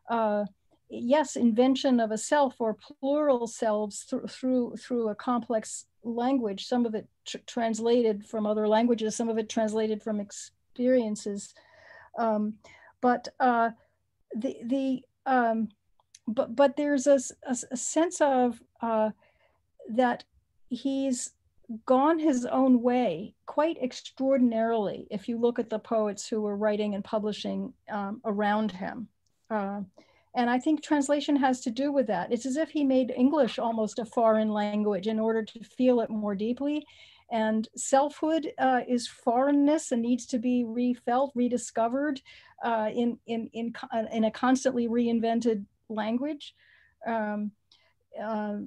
uh, yes, invention of a self or plural selves th through through a complex language. Some of it tr translated from other languages, some of it translated from experiences. Um, but uh, the the um, but but there's a, a, a sense of uh, that he's gone his own way quite extraordinarily if you look at the poets who were writing and publishing um, around him. Uh, and I think translation has to do with that. It's as if he made English almost a foreign language in order to feel it more deeply. And selfhood uh, is foreignness and needs to be refelt, rediscovered uh, in, in, in, in a constantly reinvented language. Um, uh,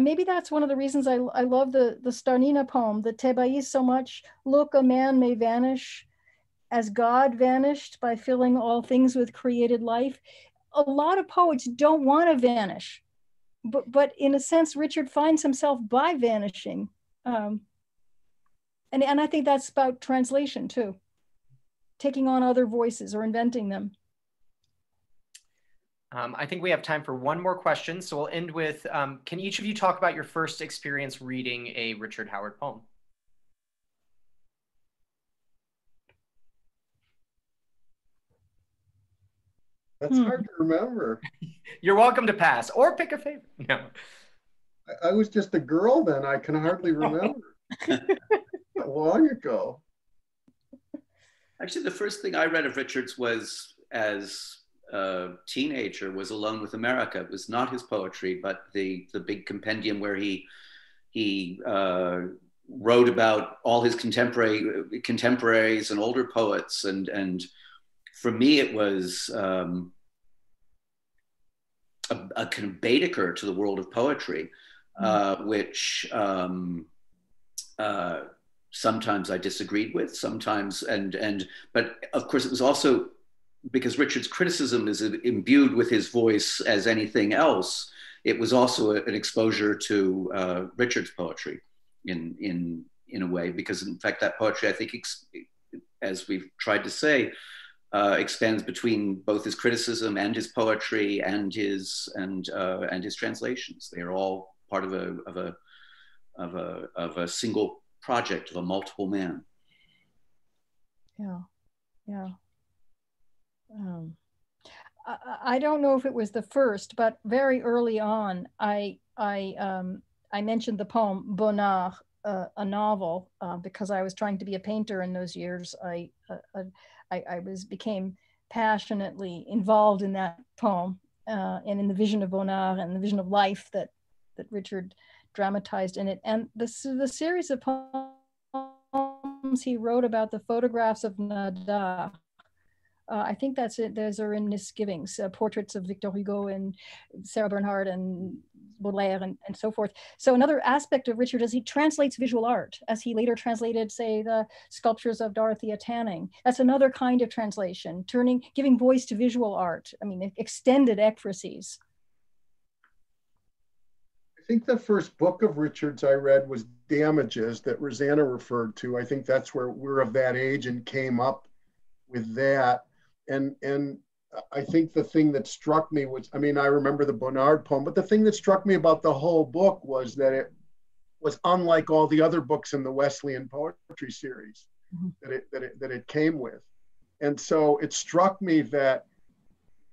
maybe that's one of the reasons I, I love the, the Starnina poem, the Thébais so much. Look, a man may vanish as God vanished by filling all things with created life a lot of poets don't want to vanish, but but in a sense, Richard finds himself by vanishing, um, and and I think that's about translation too, taking on other voices or inventing them. Um, I think we have time for one more question, so we'll end with: um, Can each of you talk about your first experience reading a Richard Howard poem? That's hmm. hard to remember. (laughs) You're welcome to pass or pick a favorite. (laughs) No. I, I was just a girl then. I can hardly (laughs) remember. long ago. Actually, the first thing I read of Richards was as a teenager was Alone with America. It was not his poetry, but the the big compendium where he he uh, wrote about all his contemporary contemporaries and older poets and and for me, it was um, a, a, kind of Baedeker to the world of poetry, mm-hmm. uh, which um, uh, sometimes I disagreed with, sometimes, and and but of course it was also because Richard's criticism is imbued with his voice as anything else. It was also a, an exposure to uh, Richard's poetry in in in a way because in fact that poetry I think as we've tried to say uh, expands between both his criticism and his poetry and his and uh, and his translations. They are all part of a of a of a of a single project of a multiple man. Yeah, yeah. Um, I, I don't know if it was the first, but very early on, I I um, I mentioned the poem Bonnard, uh, a novel, uh, because I was trying to be a painter in those years. I uh, I, I was became passionately involved in that poem uh, and in the vision of Bonnard and the vision of life that that Richard dramatized in it. And the, the series of poems he wrote about the photographs of Nadar uh, I think that's it. Those are in Misgivings, uh, portraits of Victor Hugo and Sarah Bernhardt and Baudelaire and, and so forth. So another aspect of Richard is he translates visual art as he later translated, say, the sculptures of Dorothea Tanning. That's another kind of translation, turning, giving voice to visual art. I mean, extended ekphrases. I think the first book of Richard's I read was Damages that Rosanna referred to. I think that's where we're of that age and came up with that and and I think the thing that struck me was, I mean, I remember the Bonnard poem, but the thing that struck me about the whole book was that it was unlike all the other books in the Wesleyan poetry series mm-hmm. that, it, that, it, that it came with. And so it struck me that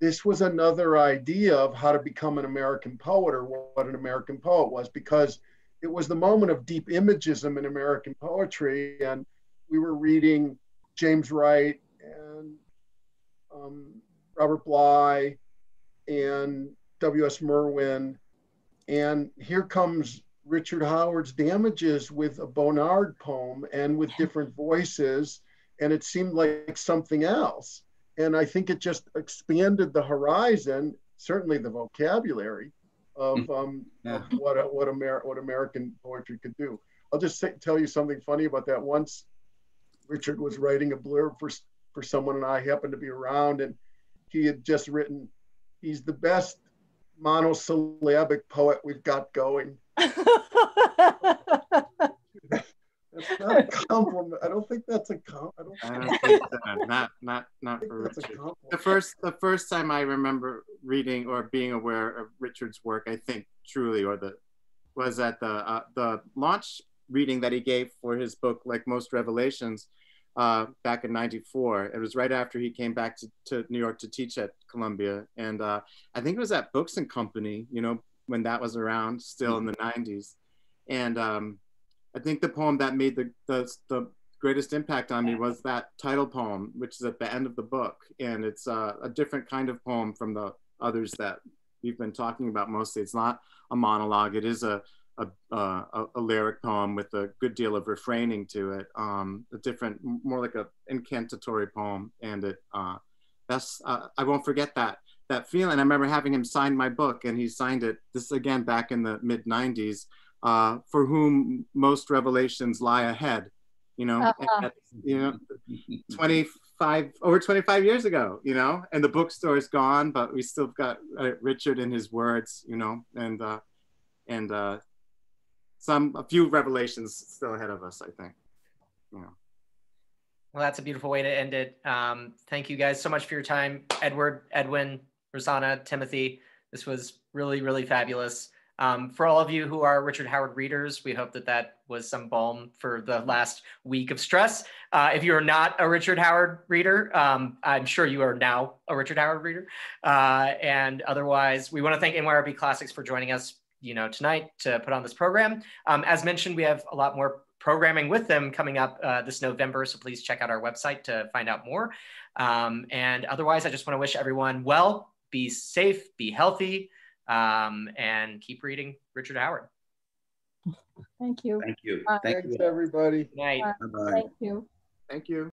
this was another idea of how to become an American poet or what an American poet was, because it was the moment of deep imagism in American poetry. And we were reading James Wright um, Robert Bly and W.S. Merwin. And here comes Richard Howard's Damages with a Bonnard poem and with different voices. And it seemed like something else. And I think it just expanded the horizon, certainly the vocabulary of, hmm. um, yeah. of what, what, Amer- what American poetry could do. I'll just say, tell you something funny about that. Once Richard was writing a blurb for for someone and I happened to be around and he had just written, he's the best monosyllabic poet we've got going. (laughs) That's not a compliment. I don't think that's a com. I don't think don't not not not for Richard. compliment. The first the first time I remember reading or being aware of Richard's work, I think truly, or the was at the uh, the launch reading that he gave for his book, like most Revelations, uh, back in '94. It was right after he came back to, to New York to teach at Columbia, and uh, I think it was at Books and Company, you know, when that was around, still in the '90s, and um, I think the poem that made the, the the greatest impact on me was that title poem, which is at the end of the book, and it's uh, a different kind of poem from the others that we've been talking about mostly. It's not a monologue; it is a a, a, a lyric poem with a good deal of refraining to it. Um, a different, more like a incantatory poem, and it uh, that's uh, I won't forget that that feeling. I remember having him sign my book, and he signed it. This again back in the mid '90s. Uh, for whom most revelations lie ahead, you know, Uh-huh. that's, you know, 25 over 25 years ago you know and the bookstore is gone but we still got uh, richard and his words you know and uh and uh some a few revelations still ahead of us i think Yeah. Well, that's a beautiful way to end it. Um, thank you guys so much for your time, Edward, Edwin, Rosanna, Timothy. This was really, really fabulous. Um, for all of you who are Richard Howard readers, we hope that that was some balm for the last week of stress. Uh, if you're not a Richard Howard reader, um, I'm sure you are now a Richard Howard reader. Uh, and otherwise, we want to thank NYRB Classics for joining us, you know, tonight to put on this program. Um, as mentioned, we have a lot more programming with them coming up uh, this November. So please check out our website to find out more. Um, and otherwise, I just want to wish everyone well, be safe, be healthy, um, and keep reading Richard Howard. Thank you. Thank you. Uh, Thank Thanks, you. everybody. Good night. Bye-bye. Thank you. thank you